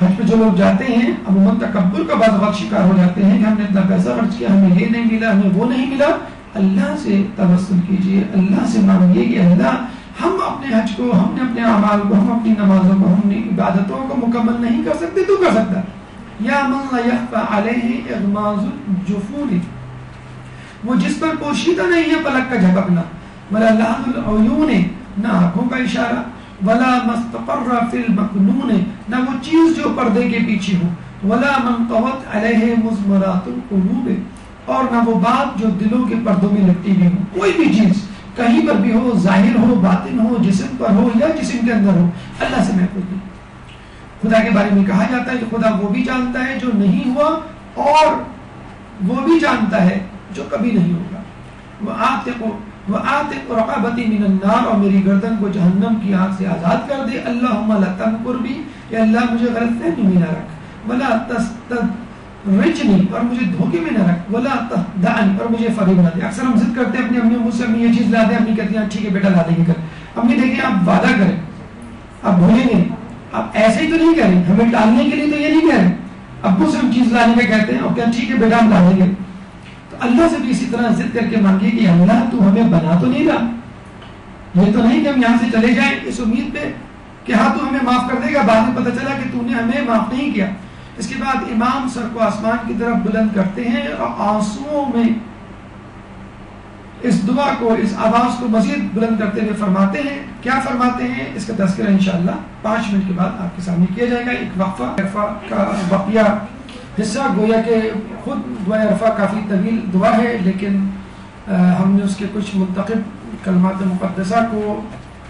A: हज पे जो लोग जाते हैं, अमूमन तकबर का बाद वक्त शिकार हो जाते हैं कि हमने इतना पैसा खर्च किया, हमें ये नहीं मिला, हमें वो नहीं मिला। अल्लाह से तवसल कीजिए, अल्लाह से मांगिए कि अल्लाह, हम अपने हज को, हमने अपने अमाल को, हम अपनी नमाजों को, हमने इबादतों को मुकम्मल नहीं कर सकते, तू कर सकता। या वो जिस पर पोशीदा नहीं है, पलक का झपकना। वला न आँखों का इशारा वला फिल मकनून, न वो चीज़ जो पर्दे के पीछे हो। वला मनतवत अलैहि मुजमरातुल कुलूब, और ना वो बात जो दिलों के पर्दों में भी हो। कोई भी चीज़, कहीं पर भी हो, ज़ाहिर हो, बातिन हो, जिसम पर हो या के अंदर हो, अल्लाह से महफूज नहीं। खुदा के बारे में कहा जाता है कि खुदा वो भी जानता है जो नहीं हुआ, और वो भी जानता है जो कभी नहीं होगा। वो आते को वो आते रकाबती मिनन्नार और मेरी गर्दन को जहन्नम की आग से आज़ाद कर दे। अल्लाह तनकुर भी अल्लाह मुझे गलत फहमी में ना रख। वला तस रिच और मुझे धोखे में न रख। बोला दान और मुझे फरीब ना दे। अक्सर हम जिद करते हैं, अपनी अम्मी मुझसे अम्मी ये चीज़ ला दे, अम्मी कहती है ठीक है बेटा, ला देंगे, कर। अम्मी देखिए आप वादा करें, आप भूलेंगे, आप ऐसे ही तो नहीं कह रहे हमें टालने के लिए तो ये नहीं कह रहे। अब्बू से हम चीज़ लाने का कहते हैं, और क्या ठीक है बेटा, हम ला देंगे। तो अल्लाह से भी इसी तरह जिद करके मांगे कि अल्लाह तू हमें बना तो नहीं रहा। ये तो नहीं कि हम यहाँ से चले जाए इस उम्मीद पे कि हाँ तू हमें माफ़ कर देगा। बाद में पता चला कि तूने हमें माफ़ नहीं किया। इसके बाद इमाम सर को आसमान की तरफ़ बुलंद करते हैं और आंसुओं में इस दुआ को, इस आवाज़ को मजीद बुलंद करते हुए फरमाते हैं। क्या फरमाते हैं? इसका तस्करा इंशाल्लाह पाँच मिनट के बाद आपके सामने किया जाएगा। एक वक्फा का बकिया हिस्सा गोया के खुद दुआ अरफा काफ़ी तवील दुआ है लेकिन आ, हमने उसके कुछ मुंतब कलमात मुकदसा को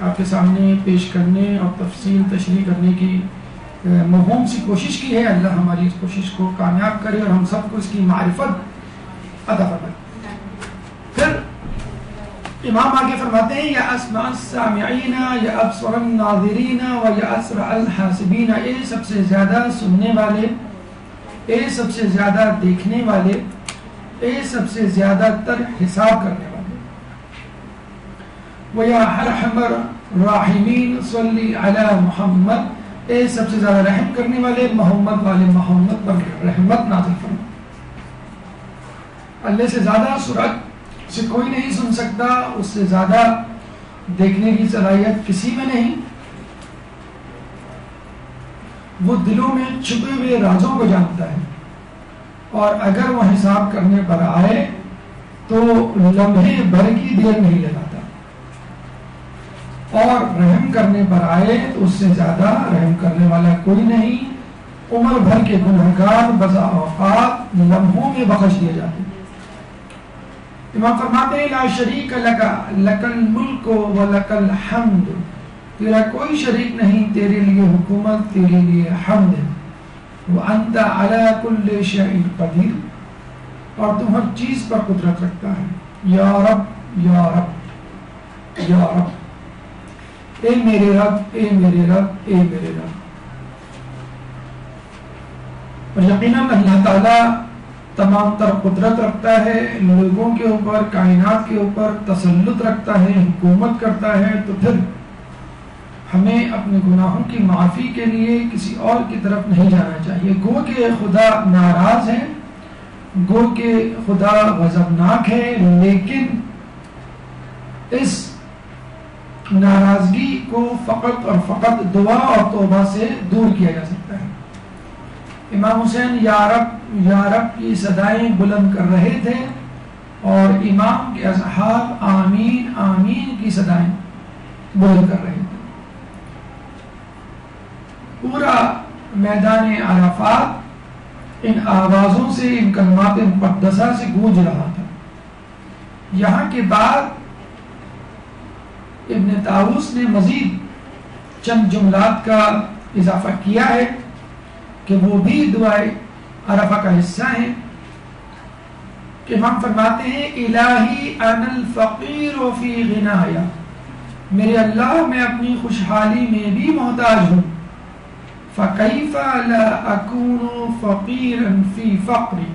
A: आपके सामने पेश करने और तफसील तशरी करने की मरहूम सी कोशिश की है। अल्लाह हमारी इस कोशिश को कामयाब करे और हम सबको इसकी मारिफत अदा फरमाए। फिर इमाम आगे फरमाते हैं या असमाना या अबसरन नाजरीना व या असर हासिबीना ये सबसे ज़्यादा सुनने वाले ये सबसे ज़्यादा देखने वाले ये सबसे ज़्यादा तर हिसाब करने वाले। वह या हर राहिमीन सल्ली अला मोहम्मद। ए सबसे ज़्यादा रहम करने वाले, मोहम्मद वाले मोहम्मद पर रहमत नाजिल फरमा। अल्लाह से ज़्यादा सुरत से कोई नहीं सुन सकता, उससे ज़्यादा देखने की सलाहियत किसी में नहीं। वो दिलों में छुपे हुए राजों को जानता है। और अगर वो हिसाब करने पर आए तो लम्हे भर की देर नहीं लगाता। और रहम करने पर आए तो उससे ज़्यादा रहम करने वाला कोई नहीं। उम्र भर के गुनहगार, बजा औकात, लम्हों में बख्श दिए जाते इमाम फरमाते हैं, ला शरीक लका, लकल मुल्क व लकल हमद। तेरा कोई शरीक नहीं, तेरे लिए हुकूमत, तेरे लिए हमद वो अंत अला कुल्ल शैइन कदीर। और तुम हर चीज़ पर कुदरत रखता है। या रब या रब या रब। ए मेरे रब, ए मेरे रब, ए मेरे रब। और यकीनन अल्लाह ताला तमाम तर कुदरत रखता है, लोगों के ऊपर, कायनात के ऊपर तसल्लुत रखता है, हुकूमत करता है तो फिर हमें अपने गुनाहों की माफ़ी के लिए किसी और की तरफ़ नहीं जाना चाहिए। गो के खुदा नाराज़ है, गो के खुदा गजबनाक है, लेकिन इस नाराज़गी को फ़कत और फ़कत दुआ और तोबा से दूर किया जा सकता है। इमाम हुसैन यारब यारब की सदाएँ बुलंद कर रहे थे और इमाम के असहाब आमीन आमीन की सदाएँ बुलंद कर रहे थे। पूरा मैदान अराफात इन आवाजों से, इन कलमात मुकदसा से गूंज रहा था। यहाँ के बाद इब्न ताउस ने मजीद चंद जुमलात का इजाफा किया है कि वो भी दुआए अरफा का हिस्सा है कि हम फरमाते हैं, इलाही अनल फकीर फ़ी गिनाया। मेरे अल्लाह, मैं अपनी खुशहाली में भी मोहताज हूँ। फ़कीफ़ा फ़कीर फ़ी फ़क्री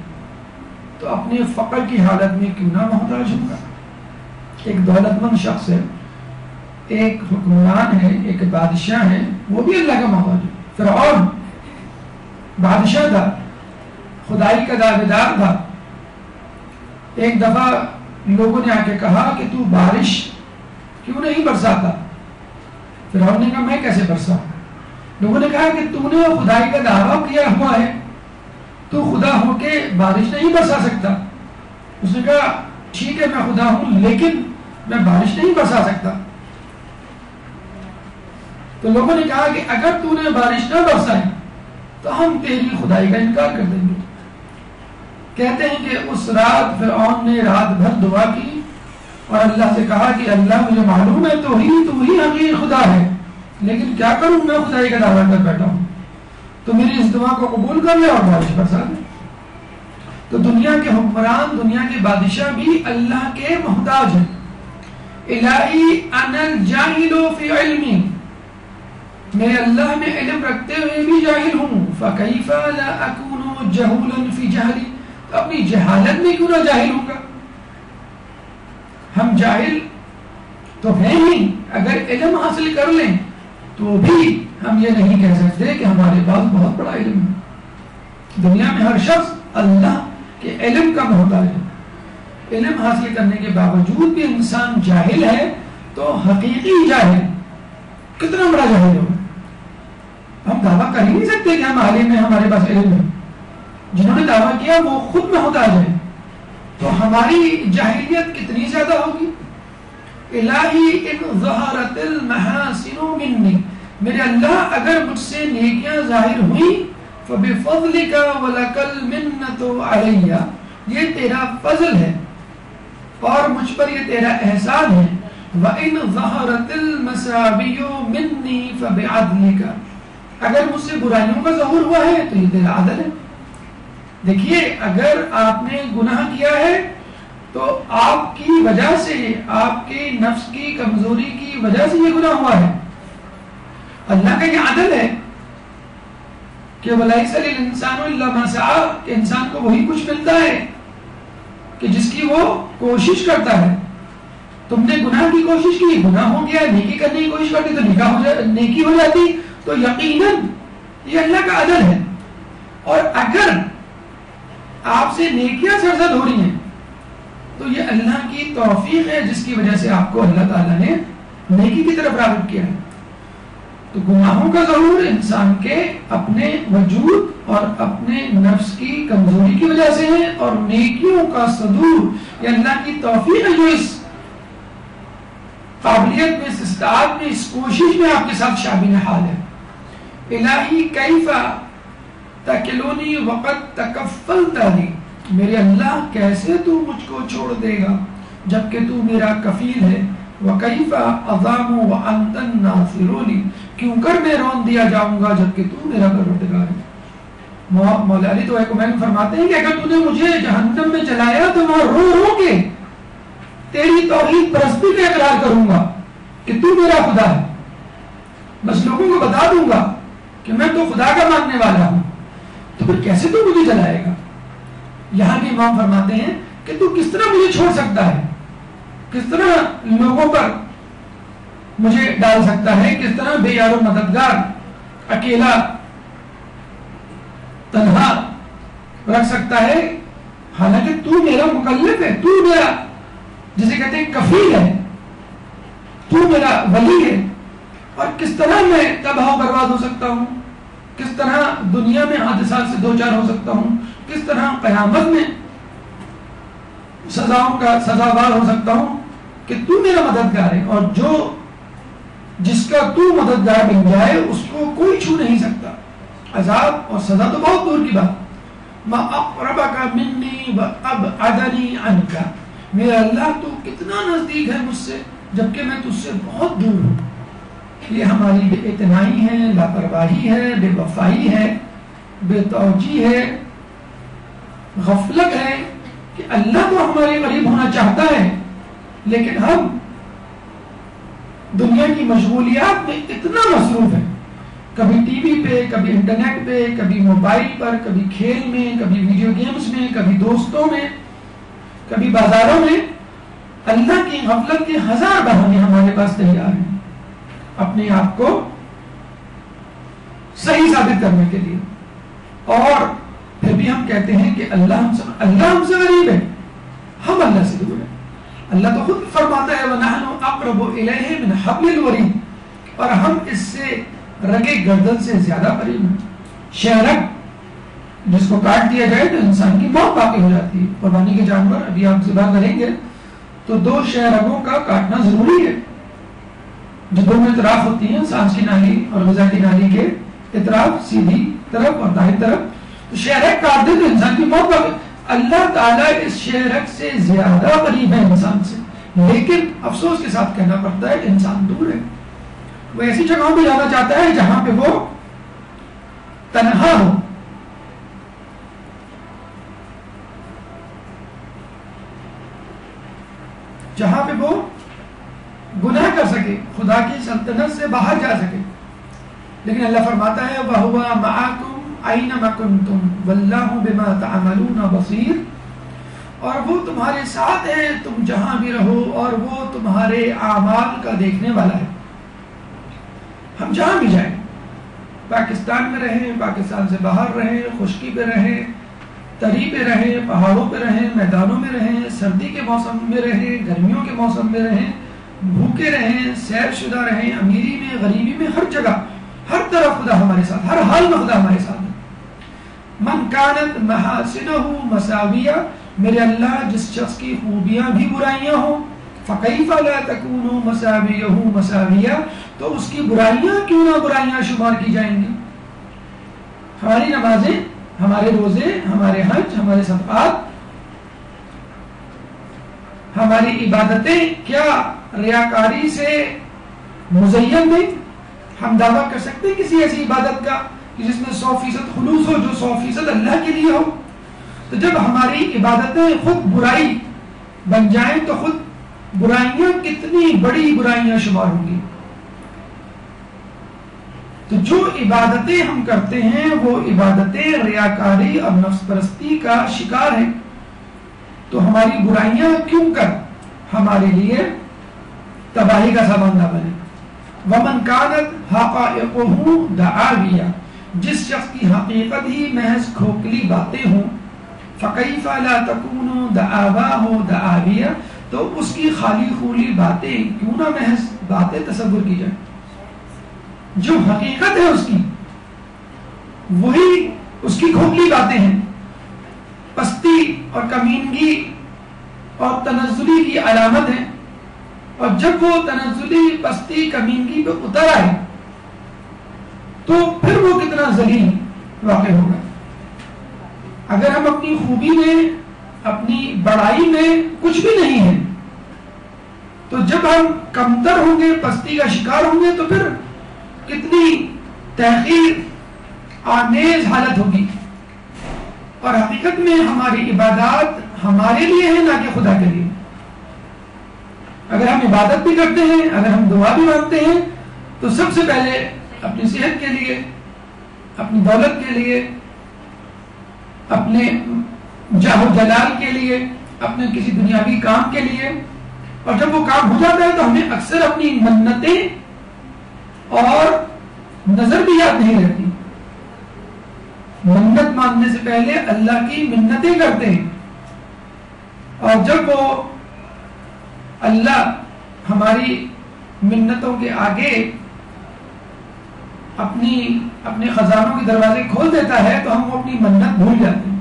A: तो अपने फ़क्र की हालत में क्यों ना मोहताज होगा एक दौलतमंद शख्स है एक हुक्मरान है एक बादशाह है वो भी अल्लाह का मोहताज है फिर बादशाह था खुदाई का दावेदार था एक दफ़ा लोगों ने आके कहा कि तू बारिश क्यों नहीं बरसाता फिर ने कहा मैं कैसे बरसा लोगों ने कहा कि तूने खुदाई का दावा किया हुआ है। तो खुदा होके बारिश नहीं बरसा सकता। उसने कहा, ठीक है, मैं खुदा हूँ, लेकिन मैं बारिश नहीं बरसा सकता। तो लोगों ने कहा कि अगर तूने बारिश ना बरसाई तो हम तेरी खुदाई का इनकार कर देंगे। कहते हैं कि उस रात फिर ने रात भर दुआ की और अल्लाह से कहा कि, अल्लाह, मुझे मालूम है तो ही, तू ही हकीर खुदा है। लेकिन क्या करूँ? मैं खुदाई का दावा कर बैठा हूँ। तो मेरी इस दुआ को कबूल कर ले और बारिश बरसा दे। तो दुनिया के हुक्मरान, दुनिया के बादशाह भी अल्लाह के मोहताज हैं। इलाही अनल जाहिलो फ़ी इल्मी। मैं अल्लाह में इल्म रखते हुए भी जाहिल हूँ। फ़कैफ़ा जहूलन फ़ी जहली। तो अपनी जहालत में क्यों ना जाहिल होगा हम जाहिल तो हैं ही, अगर इल्म हासिल कर लें। तो भी हम ये नहीं कह सकते कि हमारे पास बहुत बड़ा इलम है। दुनिया में हर शख्स अल्लाह के इलम का मोहताज है। इलम हासिल करने के बावजूद भी इंसान जाहिल है तो हकीकी जाहिल कितना बड़ा जाहिल होगा? हम दावा कर ही नहीं सकते कि हम आलिम में हमारे पास इल्म है। जिन्होंने दावा किया, वो खुद में होता है। तो हमारी जाहिलियत कितनी ज़्यादा होगी? मिन्नी। मेरे अल्लाह, अगर मुझसे नेकियाँ ज़ाहिर हुई ये तेरा फजल है और मुझ पर ये तेरा एहसान है। इन मिन्नी अगर मुझसे बुराइयों का जहूर हुआ है तो ये तेरा आदल है। देखिए, अगर आपने गुनाह किया है तो आपकी वजह से, आपके नफ्स की कमज़ोरी की वजह से ये गुना हुआ है। अल्लाह का ये आदल है कि इंसान इंसान को वही कुछ मिलता है कि जिसकी वो कोशिश करता है। तुमने गुनाह की कोशिश की, गुनाह हो गया, नेकी करने की कोशिश करती तो निकाह हो जा, नेकी हो जाती तो यकीनन ये अल्लाह का अदल है। और अगर आपसे नेकियाँ सरजद हो रही हैं तो ये अल्लाह की तौफीक है, जिसकी वजह से आपको अल्लाह ताला ने नेकी की तरफ़ रागब किया है। तो गुनाहों का ज़रूर इंसान के अपने वजूद और अपने नफ्स की कमज़ोरी की वजह से है और नेकियों का सदूर, ये अल्लाह की तौफीक है जो इस काबिलियत में इस्तात में, इस कोशिश में आपके साथ शामिल हाल है। इलाही कैफा तकलोनी वक़्त तकफल तारी मेरे अल्लाह कैसे तू मुझको छोड़ देगा? जबकि तू मेरा कफील है। वकईफा अजाम व अंतन नासिरोनी। क्यों कर मैं रोन दिया जाऊँगा जबकि तू मेरा परवरदिगार है? मौला अली तो एक फरमाते हैं कि अगर तूने मुझे जहन्नम में चलाया तो मैं रो रो के तेरी तोहीद परस्ती का इकरार करूँगा कि तू मेरा खुदा है। बस लोगों को बता दूँगा कि मैं तो खुदा का मानने वाला हूँ। तो फिर कैसे तू मुझे जलाएगा यहाँ भी इमाम फरमाते हैं कि तू किस तरह मुझे छोड़ सकता है? किस तरह लोगों पर मुझे डाल सकता है? किस तरह बेयारो मददगार, अकेला, तनहा रख सकता है? हालाँकि तू मेरा मुकल्लफ है, तू मेरा, जिसे कहते हैं कफील है, तू मेरा वली है। और किस तरह मैं तबाह बर्बाद हो सकता हूँ? किस तरह दुनिया में हादसा से दो चार हो सकता हूँ? किस तरह कयामत में सजाओं का, सजावार हो सकता हूँ कि तू मेरा मददगार है और जो, जिसका तू मददगार बन जाए, उसको कोई छू नहीं सकता। अजाब और सजा तो बहुत दूर की बात। का मिन्नी अब अदनी अनका। मेरा अल्लाह तू कितना नज़दीक है मुझसे, जबकि मैं तुझसे बहुत दूर हूँ। ये हमारी बेतनाई है, लापरवाही है, बेवफाई है, बेतौजी है गफलत है कि अल्लाह तो हमारे करीब होना चाहता है, लेकिन हम दुनिया की मशगूलियात में इतना मसरूफ है। कभी टीवी पे, कभी इंटरनेट पे, कभी मोबाइल पर, कभी खेल में, कभी वीडियो गेम्स में, कभी दोस्तों में, कभी बाजारों में, अल्लाह की गफलत के हज़ार बहाने हमारे पास तैयार हैं, अपने आप को सही साबित करने के लिए। और फिर भी हम कहते हैं कि अल्लाह हमसे अल्लाह हमसे गरीब है। हम अल्लाह से दूर है। अल्लाह तो खुद फरमाता है और हम इससे रगे गर्दन से ज़्यादा करीब हैं। शहरक जिसको काट दिया जाए तो इंसान की मौत बाकी हो जाती है। कुर्बानी के जानवर अभी आप जिबा करेंगे तो दो शहरकों का काटना ज़रूरी है। जो दोनों इतराफ होती है, सांस की नाली और गजा की नाली के इतराफ सीधी तरफ़ और दाहिनी तरफ़। शहरक काट तो इंसान की मौत अल्लाह ताला इस शहरक से ज़्यादा करीब है इंसान से। लेकिन अफसोस के साथ कहना पड़ता है इंसान दूर है। वो ऐसी जगहों पर जाना चाहता है जहाँ पे वो तनहा हो। जहाँ पे वो गुनाह कर सके, खुदा की सल्तनत से बाहर जा सके। लेकिन अल्लाह फरमाता है वह हुआ माकुम आईना मकुम तुम? वल्लाहु बिमा बसीर। और वो तुम्हारे साथ है, तुम जहाँ भी रहो, और वो तुम्हारे आमाल का देखने वाला है। हम जहाँ भी जाए, पाकिस्तान में रहें, पाकिस्तान से बाहर रहें, खुशकी पे रहें, तरी पे रहें, पहाड़ों पे रहें, मैदानों में रहें, सर्दी के मौसम में रहें, गर्मियों के मौसम में रहें, भूखे रहें सैर शुदा रहें, अमीरी में, गरीबी में, हर जगह, हर तरफ़ खुदा हमारे साथ, हर हाल में खुदा हमारे साथ। मन कानत महासिन मसाविया, मेरे अल्लाह, जिस शख्स की खूबियाँ भी बुराइयाँ हो, फ़कैफ़ा ला तकूनु मसावियहु मसाविया तो उसकी बुराइयाँ क्यों ना बुराइयाँ शुमार की जाएँगी? हमारी नमाजें, हमारे रोज़े, हमारे हज, हमारे सदकात, हमारी इबादतें क्या रियाकारी से मुजयन नहीं? हम दावा कर सकते किसी ऐसी इबादत का? कि जिसमें सौ फ़ीसद खलूस हो, जो सौ फ़ीसद अल्लाह के लिए हो तो जब हमारी इबादतें खुद बुराई बन जाए तो खुद बुराइयाँ कितनी बड़ी बुराइयाँ शुमार होंगी। तो जो इबादतें हम करते हैं, वो इबादतें रियाकारी और नफ्स परस्ती का शिकार है। तो हमारी बुराइयाँ क्यों कर? हमारे लिए तबाही का सामान ना बने। वमन कानत हाका दाविया जिस शख्स की हकीकत ही महज खोखली बातें हों तकूनो दावा हो तो उसकी खाली खूली बातें क्यों ना महज बातें तस्वुर की जाए? जो हकीकत है उसकी, वही उसकी खोखली बातें हैं। पस्ती और कमीनगी और तनजुली की अलामत है, और जब वो तनजुली पस्ती, कमीनगी पे उतर आए तो फिर वो कितना जलील वाक़ होगा? अगर हम अपनी खूबी में, अपनी बड़ाई में कुछ भी नहीं है तो जब हम कमतर होंगे, पस्ती का शिकार होंगे तो फिर कितनी तहकीर आनेज हालत होगी। और हकीकत में हमारी इबादत हमारे लिए है, ना कि खुदा के लिए। अगर हम इबादत भी करते हैं, अगर हम दुआ भी मांगते हैं तो सबसे पहले अपनी सेहत के लिए, अपनी दौलत के लिए, अपने जाहो जलाल के लिए, अपने किसी दुनियावी काम के लिए। और जब वो काम हो जाता है तो हमें अक्सर अपनी मन्नतें और नज़र भी याद नहीं रहती। मन्नत मांगने से पहले अल्लाह की मिन्नतें करते हैं। और जब वो अल्लाह हमारी मिन्नतों के आगे अपनी, अपने खजानों के दरवाजे खोल देता है तो हम अपनी मन्नत भूल जाते हैं।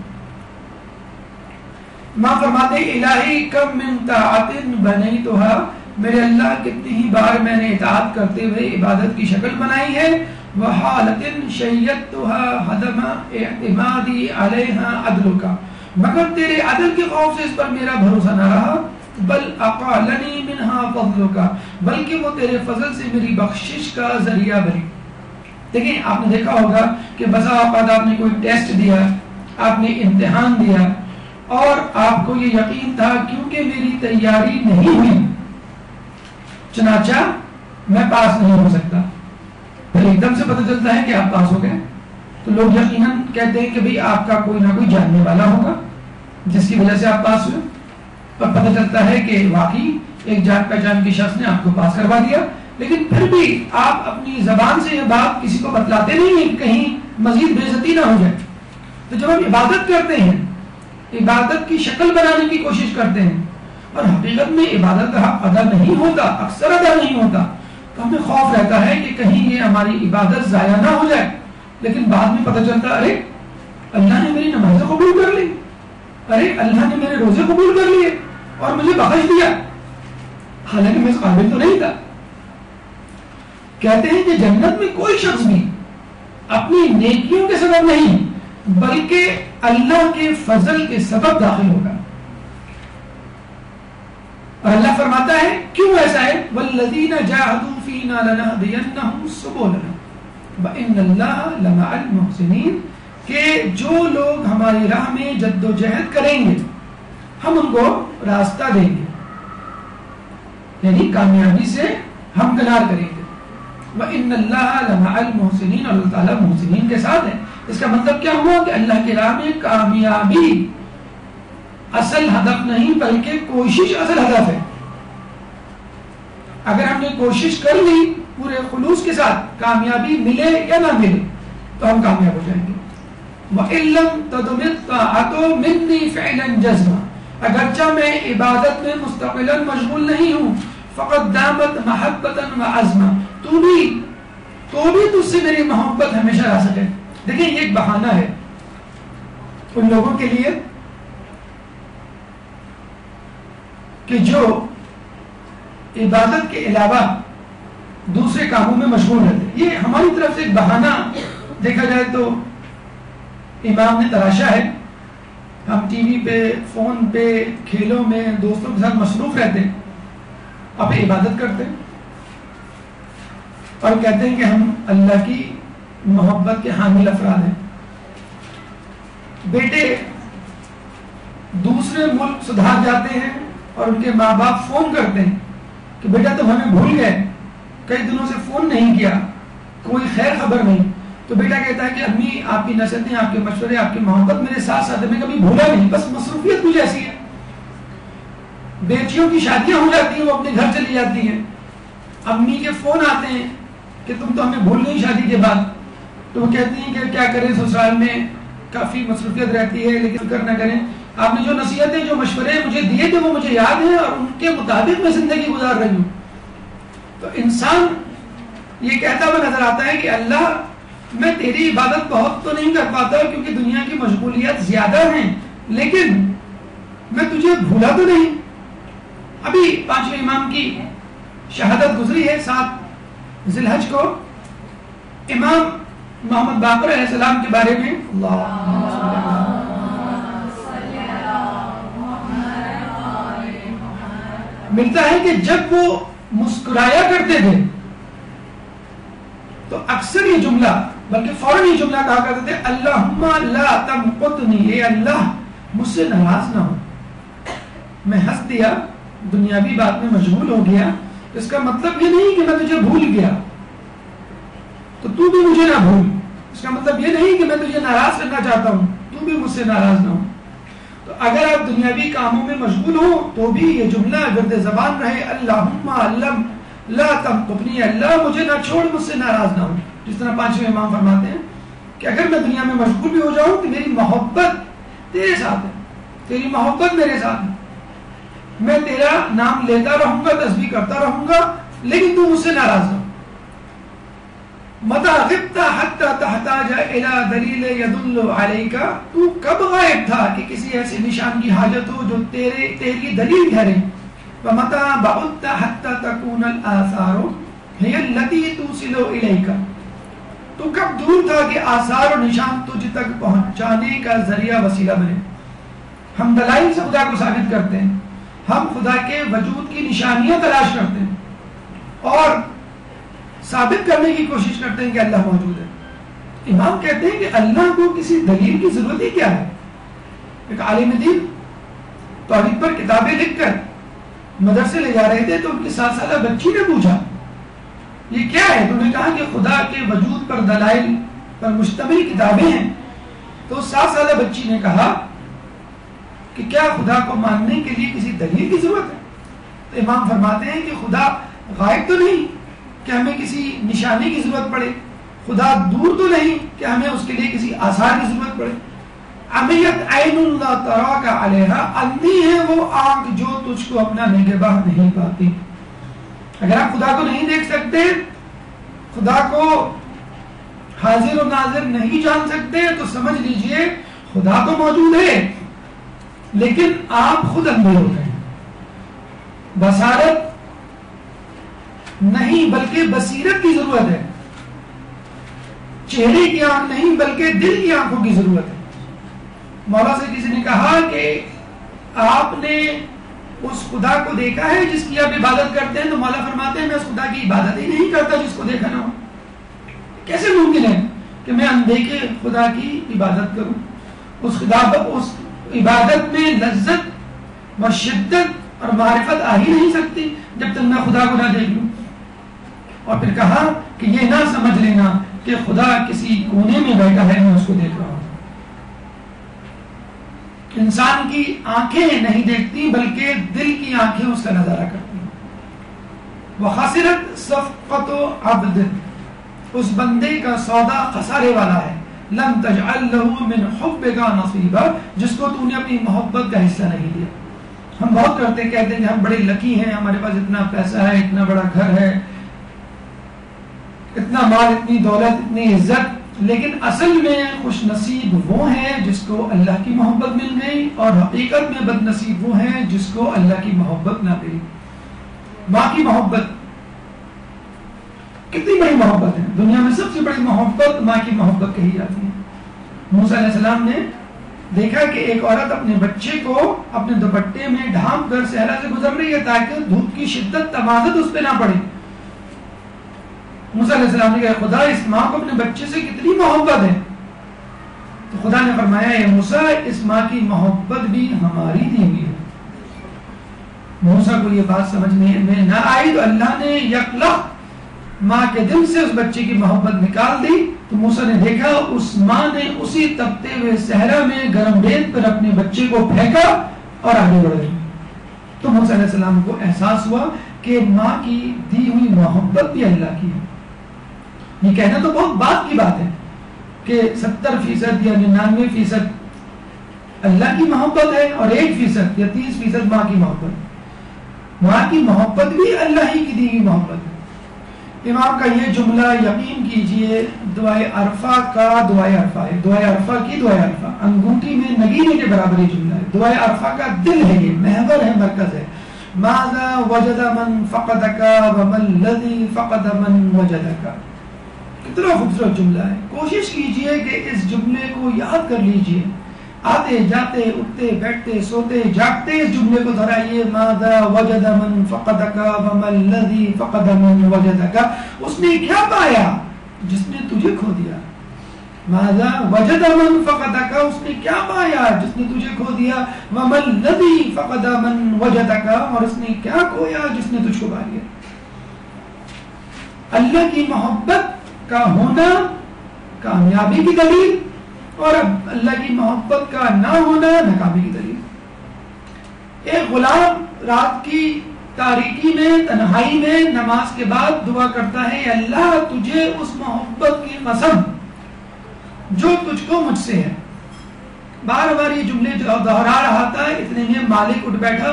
A: माँ फरमाते, इलाही कब मिन तातिन बनी तो मेरे अल्लाह, कितनी ही बार मैंने इतात करते हुए इबादत की शक्ल बनाई है। वह हालतिन शैयत हदमादी अदल का मगर तेरे अदल के खौफ से इस पर मेरा भरोसा न रहा। बल अकालनी मिनहा फजल का बल्कि वो तेरे फजल से मेरी बख्शिश का ज़रिया बनी। देखिए, आपने देखा होगा कि बसा आपने कोई टेस्ट दिया, आपने इम्तिहान दिया, और आपको ये यकीन था क्योंकि मेरी तैयारी नहीं हुई। चनाचा, मैं पास नहीं हो सकता। फिर एकदम से पता चलता है कि आप पास हो गए। तो लोग यकीन कहते हैं कि भाई, आपका कोई ना कोई जानने वाला होगा, जिसकी वजह से आप पास हुए। और पता चलता है कि वाकई एक जान पहचान के शख्स ने आपको पास करवा दिया। लेकिन फिर भी आप अपनी जबान से यह बात किसी को बतलाते नहीं है कहीं मजीद बेजती ना हो जाए। तो जब हम इबादत करते हैं, इबादत की शक्ल बनाने की कोशिश करते हैं, और हकीकत में इबादत का अदा नहीं होता, अक्सर अदा नहीं होता तो हमें खौफ रहता है कि कहीं ये हमारी इबादत जाया ना हो जाए। लेकिन बाद में पता चलता, अरे, अल्लाह ने मेरी नमाजें कबूल कर ली। अरे, अल्लाह ने मेरे रोज़े कबूल कर लिए और मुझे बख्श दिया। हालाँकि मैं इस काबिल तो नहीं था। कहते हैं कि जन्नत में कोई शख्स भी अपनी नेकियों के सबब नहीं, बल्कि अल्लाह के फजल के सबब दाखिल होगा। और अल्लाह फरमाता है, क्यों ऐसा है? वल्लदीन जाहदू फीना लनहदियन्नहुम सुबुलना। के जो लोग हमारी राह में जद्दोजहद करेंगे, हम उनको रास्ता देंगे। यानी कामयाबी से हम कनार करेंगे। मोहसिन मतलब में कोशिश असल हदफ है। अगर हमने कोशिश कर ली पूरे खुलूस के साथ, कामयाबी मिले या ना मिले तो हम कामयाब हो जाएँगे। अगरचा मैं इबादत में मुस्तकिल मशगूल नहीं हूँ फ़कत दामत महब्बतन व अज़मा। तू भी तो भी तुझसे मेरी मोहब्बत हमेशा रह सके। देखिए, ये एक बहाना है। उन लोगों के लिए कि जो इबादत के अलावा दूसरे कामों में मशहूर रहते ये हमारी तरफ़ से एक बहाना। देखा जाए तो इमाम ने तराशा है। हम टीवी पे, फ़ोन पे, खेलों में दोस्तों के साथ मसरूफ रहते हैं। अब इबादत करते हैं। और कहते हैं कि हम अल्लाह की मोहब्बत के हामिल अफराद हैं। बेटे, दूसरे मुल्क सुधार जाते हैं और उनके माँ बाप फ़ोन करते हैं कि बेटा, तुम हमें भूल गए। कई दिनों से फ़ोन नहीं किया, कोई खैर खबर नहीं। तो बेटा कहता है कि, अम्मी, आपकी नसीहतें आपके मशवरे, आपकी मोहब्बत मेरे साथ साथ मैं कभी भूला नहीं, बस मसरूफियत कुछ ऐसी है। बेटियों की शादियाँ हो जाती हैं, वो अपने घर चली जाती हैं। अम्मी के फ़ोन आते हैं कि तुम तो हमें भूल गई शादी के बाद। तो वो कहती हैं कि क्या करें, ससुराल में काफ़ी मसरूफियत रहती है, लेकिन कर ना करें। आपने जो नसीहतें, जो मशवरे मुझे दिए थे, वो मुझे याद है और उनके मुताबिक मैं ज़िंदगी गुजार रही हूँ। तो इंसान ये कहता हुआ नज़र आता है कि अल्लाह, मैं तेरी इबादत बहुत तो नहीं कर पाता क्योंकि दुनिया की मशगूलियत ज़्यादा हैं, लेकिन मैं तुझे भूला तो नहीं। अभी पाँचवें इमाम की शहादत गुजरी है, सात जिलहज को इमाम मोहम्मद बाकर सलाम के बारे में मिलता है कि जब वो मुस्कुराया करते थे तो अक्सर ये जुमला, बल्कि फ़ौरन ये जुमला कहा करते थे अल्लाह अल्लाह, मुझसे नाराज़ ना हो। मैं हंस दिया, दुनियावी बात में मशगूल हो गया इसका मतलब ये नहीं कि मैं तुझे भूल गया। तो तू भी मुझे ना भूल। इसका मतलब ये नहीं कि मैं तुझे नाराज़ करना चाहता हूँ। तू भी मुझसे नाराज़ ना हो। तो अगर आप दुनियावी कामों में मशगूल हो तो भी ये जुमला गर्द जबान रहे अल्लाह अपनी अल्लाह मुझे ना छोड़, मुझसे नाराज़ ना हो। जिस तरह पाँचवें इमाम फरमाते हैं कि अगर मैं दुनिया में मशगूल भी हो जाऊँ तो मेरी मोहब्बत तेरे साथ है। तेरी मोहब्बत मेरे साथ है। मैं तेरा नाम लेता रहूँगा तस्वीर करता रहूँगा, लेकिन तू मुझसे नाराज़ हो। मता तू कब गायब था कि किसी ऐसे निशान की हाजत हो जो तेरे, तेरी दलील ठहरे? मता बहुता हत्ता तकून आसारो। लती तूसिलो इलेका। तो कब दूर था कि आसार और निशान तुझ तक पहुँचाने का ज़रिया वसीला बने? हम दलाइल से खुदा को साबित करते हैं। हम खुदा के वजूद की निशानियाँ तलाश करते हैं और साबित करने की कोशिश करते हैं कि अल्लाह मौजूद है। इमाम कहते हैं कि अल्लाह को किसी दलील की ज़रूरत ही क्या है? एक आलिम दीन तोरीफ पर किताबें लिखकर मदरसे ले जा रहे थे तो उनकी सात साल बच्ची ने पूछा, ये क्या है? तो उन्होंने कहा कि खुदा के वजूद पर दलाइल पर मुश्तमिल किताबें हैं। तो सात साल बच्ची ने कहा कि क्या खुदा को मानने के लिए किसी दलील की ज़रूरत है? तो इमाम फरमाते हैं कि खुदा गायब तो नहीं, कि हमें किसी निशानी की ज़रूरत पड़े। खुदा दूर तो नहीं, कि हमें उसके लिए किसी आसार की ज़रूरत पड़े। अमियत तरा का अलहा अंधी है वो आँख जो तुझको अपना निगहबान नहीं पाती। अगर आप खुदा को नहीं देख सकते, खुदा को हाजिर और नाजिर नहीं जान सकते तो समझ लीजिए खुदा तो मौजूद है। लेकिन आप खुद अंधे हो गए। बसारत नहीं, बल्कि बसीरत की ज़रूरत है। चेहरे की आँख नहीं, बल्कि दिल की आँखों की ज़रूरत है। मौला से किसी ने कहा कि आपने उस खुदा को देखा है जिसकी आप इबादत करते हैं तो मौला फरमाते हैं, मैं उस खुदा की इबादत ही नहीं करता जिसको देखा ना हो। कैसे मुमकिन है कि मैं अनदेखे खुदा की इबादत करूँ? उस खुदा उस इबादत में लज्जत व शिद्दत और मारिफत आ ही नहीं सकती जब तक मैं खुदा को ना देख लू। और फिर कहा कि ये ना समझ लेना कि खुदा किसी कोने में बैठा है, मैं उसको देख रहा हूँ। इंसान की आँखें नहीं देखती, बल्कि दिल की आँखें उसका नज़ारा करती वह खासिरत सफकत अब्द, उस बंदे का सौदा खसारे वाला है। लम हुब्बिका नसीबा, जिसको तूने अपनी मोहब्बत का हिस्सा नहीं दिया। हम बहुत करते कहते हैं कि हम बड़े लकी हैं, हमारे पास इतना पैसा है, इतना बड़ा घर है, इतना माल, इतनी दौलत, इतनी इज़्ज़त, लेकिन असल में खुश नसीब वो है जिसको अल्लाह की मोहब्बत मिल गई और हकीकत में बदनसीब वो है जिसको अल्लाह की मोहब्बत ना मिली। माँ की मोहब्बत कितनी बड़ी मोहब्बत है। दुनिया में सबसे बड़ी मोहब्बत माँ की मोहब्बत कही जाती है। मूसलाम ने देखा कि एक औरत अपने बच्चे को अपने दुपट्टे में ढांप कर सहरा से गुजर रही है ताकि धूप की शिद्दत तमाजत उस पर ना पड़े। मूसा ने कहा, खुदा, इस माँ को अपने बच्चे से कितनी मोहब्बत है? तो खुदा ने फरमाया मूसा, इस माँ की मोहब्बत भी हमारी दी हुई है। मूसा को ये बात समझ में ना आई तो अल्लाह ने यकलख माँ के दिल से उस बच्चे की मोहब्बत निकाल दी तो मूसा ने देखा, उस माँ ने उसी तपते हुए सहरा में गर्म रेत पर अपने बच्चे को फेंका और आगे बढ़ गई। तो मूसा सलाम को एहसास हुआ कि माँ की दी हुई मोहब्बत भी अल्लाह की है। ये कहना तो बहुत बात की बात है कि सत्तर फ़ीसद या निन्यानवे फ़ीसद अल्लाह की मोहब्बत है और एक फ़ीसद या तीस फ़ीसद माँ की मोहब्बत। माँ की मोहब्बत भी अल्लाह ही की दी हुई मोहब्बत है। इमाम का ये जुमला यकीन कीजिए, दुआए अरफा का दुआए अरफा है। दुआए अरफा की दुआए अरफा। अंगूठी में नगीने के बराबर ये जुमला है। दुआए अरफा का दिल है ये, महवर है, मरकज है। माजा वजद मन फ़क़दका वमल्लज़ी फ़क़द मन वजदका। कितना खूबसूरत जुमला है। कोशिश कीजिए कि इस जुमले को याद कर लीजिए। आते, जाते, उठते, बैठते, सोते, जागते इस जुमले को दोहराइए, मादा वजद मन फ़क़दका वमल्लज़ी फ़क़द मन वजदका। उसने क्या पाया? जिसने तुझे खो दिया। माजा वजद मन फ़क़दका। उसने क्या पाया? जिसने तुझे खो दिया। वमल्लज़ी फ़क़द मन वजदका। और उसने क्या खोया? जिसने तुझको पा लिया अल्लाह की मोहब्बत का होना कामयाबी की दलील। और अल्लाह की मोहब्बत का ना होना नाकामी की दलील। एक गुलाम रात की तारीकी में, तन्हाई में नमाज़ के बाद दुआ करता है अल्लाह, तुझे उस मोहब्बत की कसम जो तुझको मुझसे है। बार बार ये जुमले दोहरा रहा था, इतने में मालिक उठ बैठा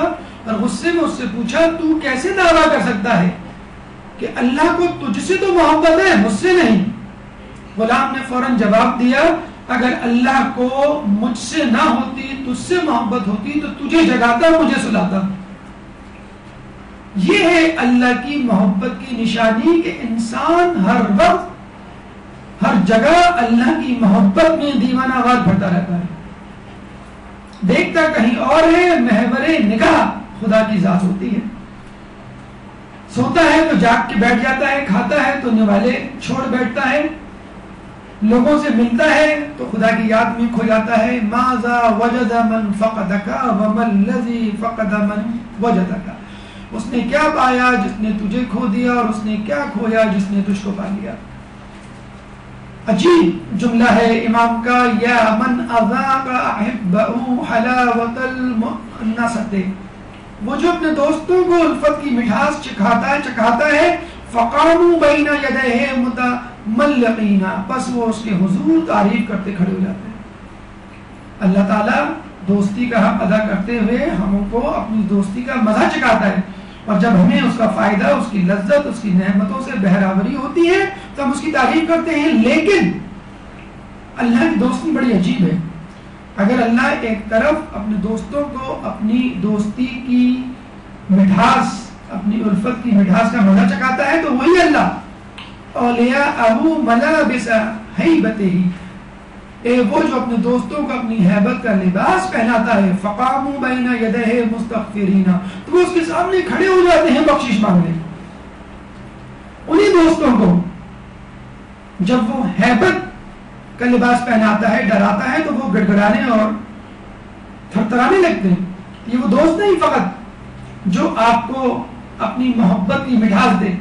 A: और गुस्से में उससे पूछा, तू कैसे दावा कर सकता है कि अल्लाह को तुझसे तो मोहब्बत है, मुझसे नहीं? गुलाम ने फ़ौरन जवाब दिया अगर अल्लाह को मुझसे ना होती, तुझसे मोहब्बत होती तो तुझे जगाता, मुझे सुलाता। ये है अल्लाह की मोहब्बत की निशानी कि इंसान हर वक्त, हर जगह अल्लाह की मोहब्बत में दीवानावार भरता रहता है। देखता कहीं और है, महवरे निगाह खुदा की जात होती है। सोता है तो जाग के बैठ जाता है, खाता है तो निवाले छोड़ बैठता है। लोगों से मिलता है तो खुदा की याद में खो जाता है, माजा वजद मन फ़क़दका वमल्लज़ी फ़क़द मन वजदका। उसने क्या पाया जिसने तुझे खो दिया और उसने क्या खोया जिसने तुझको पा लिया? अजीब जुमला है इमाम का, या मन वो जो अपने दोस्तों को उल्फत की मिठास चखाता है चखाता है फ़कामू बैना यदह मुता मल्लकीना बस वो उसके हुजूर तारीफ़ करते खड़े हो जाते हैं। अल्लाह ताला दोस्ती का हक अदा करते हुए हमको अपनी दोस्ती का मज़ा चकाता है। और जब हमें उसका फ़ायदा, उसकी लज्जत, उसकी नहमतों से बहरावरी होती है तो हम उसकी तारीफ़ करते हैं। लेकिन अल्लाह की दोस्ती बड़ी अजीब है। अगर अल्लाह एक तरफ़ अपने दोस्तों को अपनी दोस्ती की मिठास अपनी उल्फत की मिठास का मज़ा चकाता है तो वही अल्लाह। औलिया अबू मलाबिसा हैबते। ही ए, वो जो अपने दोस्तों को अपनी हैबत का लिबास पहनाता है, फकामू बैना यदह मुस्तगफिरीना। तो वो उसके सामने खड़े हो जाते हैं बख्शिश मांगने। उन्हीं दोस्तों को जब वो हैबत का लिबास पहनाता है, डराता है तो वो गड़गड़ाने और थरथराने लगते हैं। ये वो दोस्त नहीं, फकत जो आपको अपनी मोहब्बत की मिठास दे।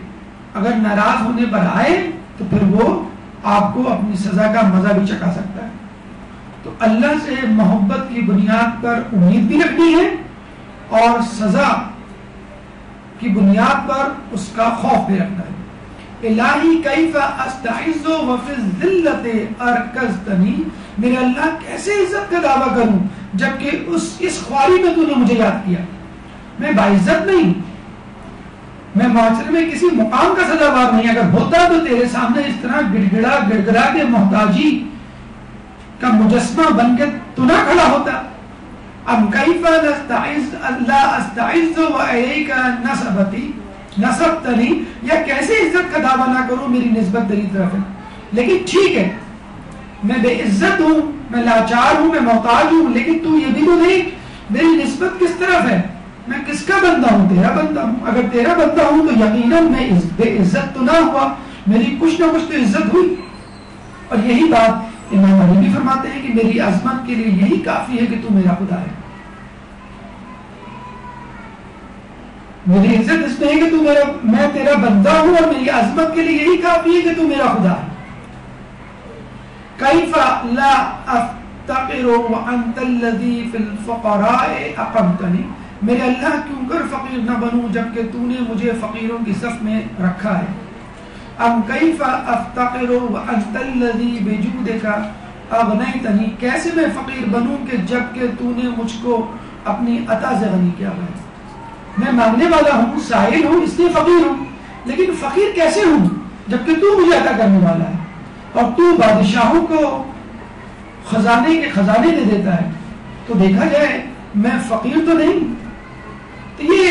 A: अगर नाराज़ होने पर आए तो फिर वो आपको अपनी सजा का मज़ा भी चका सकता है। तो अल्लाह से मोहब्बत की बुनियाद पर उम्मीद भी रखनी है और सजा की बुनियाद पर उसका खौफ भी रखना है। इलाही कैफा मेरे अल्लाह कैसे इज़्ज़त का दावा करूँ, जबकि उस इस ख्वारी में तूने मुझे याद किया। मैं बाइज्जत नहीं मैं माशरे में किसी मुकाम का सजावार नहीं, अगर होता तो तेरे सामने इस तरह गिड़गिड़ा गिड़गिड़ा के मोहताजी का मुजस्मा बन के तू ना खड़ा होता। अब कैफा नसबती, नसब या कैसे इज़्ज़त का दावा ना करूँ मेरी निस्बत तेरी तरफ़ है लेकिन ठीक है, मैं बेइज्जत हूँ, मैं लाचार हूँ, मैं मोहताज हूँ, लेकिन तू ये भी तो नहीं मेरी निस्बत किस तरफ़ है? मैं किसका बंदा हूँ? तेरा बंदा हूँ। अगर तेरा बंदा हूँ तो यकीनन मैं बेइज्जत तो ना हुआ। मेरी कुछ ना कुछ तो इज़्ज़त हुई। और यही बात इमाम अली भी फरमाते हैं कि मेरी अजमत के लिए यही काफ़ी है कि तू मेरा खुदा है। मेरी इज़्ज़त इसमें है कि तू मेरा मैं तेरा बंदा हूँ और मेरी अजमत के लिए यही काफ़ी है कि तू मेरा खुदा है। कैफा ला अफ्तकिरु व अंतल्लज़ी फिल फुकराए अक़मतनी। मेरे अल्लाह क्यों कर फकीर न बनूं, जबकि तूने मुझे फकीरों की सफ में रखा है। अब कई का अब नहीं तनी कैसे मैं फकीर बनूं कि जबकि तूने मुझको अपनी अता से गनी किया है? मैं मांगने वाला हूँ, साहिल हूँ, इसलिए फकीर हूँ। लेकिन फकीर कैसे हूँ, जबकि तू मुझे अता करने वाला है? और तू बादशाहों को खजाने के खजाने दे देता है। तो देखा जाए, मैं फकीर तो नहीं तो ये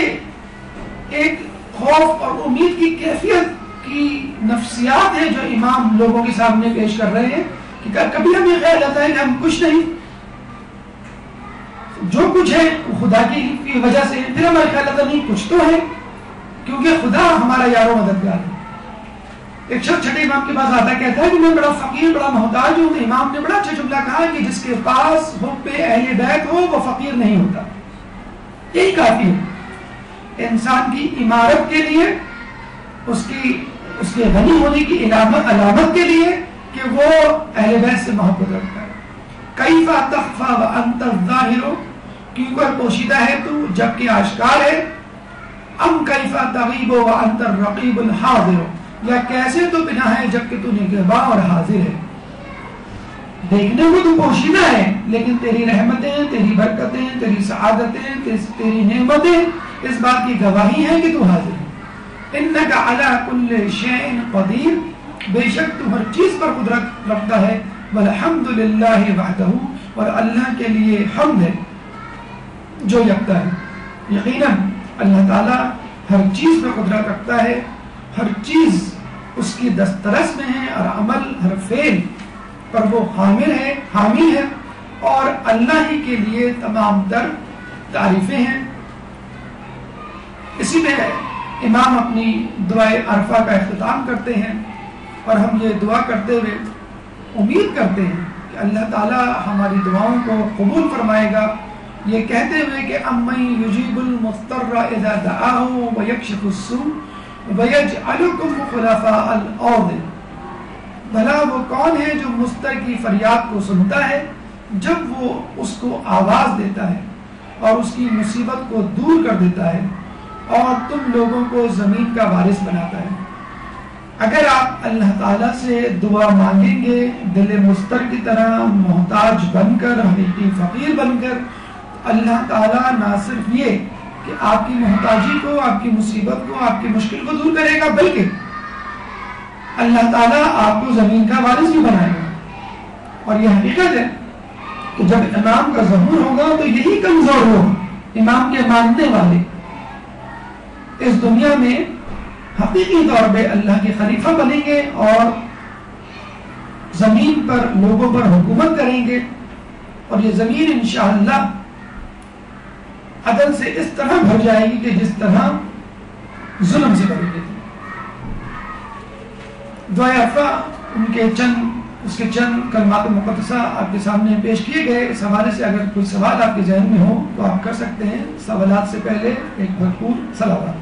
A: एक खौफ और उम्मीद की कैफियत की नफ्सियात है जो इमाम लोगों के सामने पेश कर रहे हैं कि कभी हमें ख्याल आता है कि हम कुछ नहीं। जो कुछ है खुदा की वजह से फिर हमारा ख्याल आता नहीं, कुछ तो है, क्योंकि खुदा हमारा यारो मददगार है। एक शख्स छठे इमाम के पास आता कहता है कि मैं बड़ा फकीर, बड़ा मोहताज हूँ। इमाम ने बड़ा अच्छा जुमला कहा कि जिसके पास पे अहले बैत हो, वो फकीर नहीं होता। यही काफ़ी है। इंसान की इमारत के लिए, उसकी, उसके गनी होने की इलामत अलामत के लिए कि वो अहले बैत से मोहब्बत रखता है। कई तखफा व अंतर क्यों पोशीदा है तू, जबकि आशकार है। अम कैफा तगीब व अंतर रकीब हाजिर, या कैसे तो बिना है जबकि तू निगहबा और हाजिर है। देखने को तो पोशीदा है, लेकिन तेरी रहमतें तेरी बरकतें तेरी सआदतें तेरी नेमतें इस बात की गवाही है कि तू हाजिर है। इन का अला कुल्ल शैन कदीर। बेशक तू हर चीज़ पर कुदरत रखता है। वलहमदुल्लाह वहदहू। और अल्लाह के लिए हमद है, जो यकता है। यकीनन, अल्लाह ताला हर चीज़ पर कुदरत रखता है। हर चीज़ उसकी दस्तरस में है और अमल, हर फेल पर वो हामिल है हामी है, और अल्लाह ही के लिए तमाम तर तारीफें हैं। इसी में इमाम अपनी दुआए अरफा का अख्ताम करते हैं, और हम ये दुआ करते हुए उम्मीद करते हैं कि अल्लाह ताला हमारी दुआओं को कबूल फरमाएगा। ये कहते हुए कि अम्मई युजीबुल मुफ्तर्रा इज़ा दआहु व यक्शिफुस्सू खुलाफा अल औद भला वो कौन है जो मुस्तर की फरियाद को सुनता है, जब वो उसको आवाज़ देता है और उसकी मुसीबत को दूर कर देता है और तुम लोगों को ज़मीन का वारिस बनाता है। अगर आप अल्लाह ताला से दुआ मांगेंगे, दिल मुस्तर की तरह मोहताज बनकर हकीकी फकीर बनकर, अल्लाह ताला ना सिर्फ़ ये कि आपकी मोहताजी को, आपकी मुसीबत को, आपकी मुश्किल को दूर करेगा, बल्कि अल्लाह ताला आपको ज़मीन का वारिस भी बनाएगा। और यह हकीकत है कि जब इमाम का जहूर होगा तो यही कमज़ोर होगा, इमाम के मानने वाले। इस दुनिया में हकीकी तौर पे अल्लाह के खलीफा बनेंगे और ज़मीन पर लोगों पर हुकूमत करेंगे। और ये ज़मीन इंशाला अदल से इस तरह भर जाएगी कि जिस तरह जुल्म से भरी गई द्वयाफा उनके चंद, उसके चंद कलमात मुकदसा आपके सामने पेश किए गए। इस हवाले से अगर कोई सवाल आपके जहन में हो तो आप कर सकते हैं। सवाल से पहले एक भरपूर सलावाद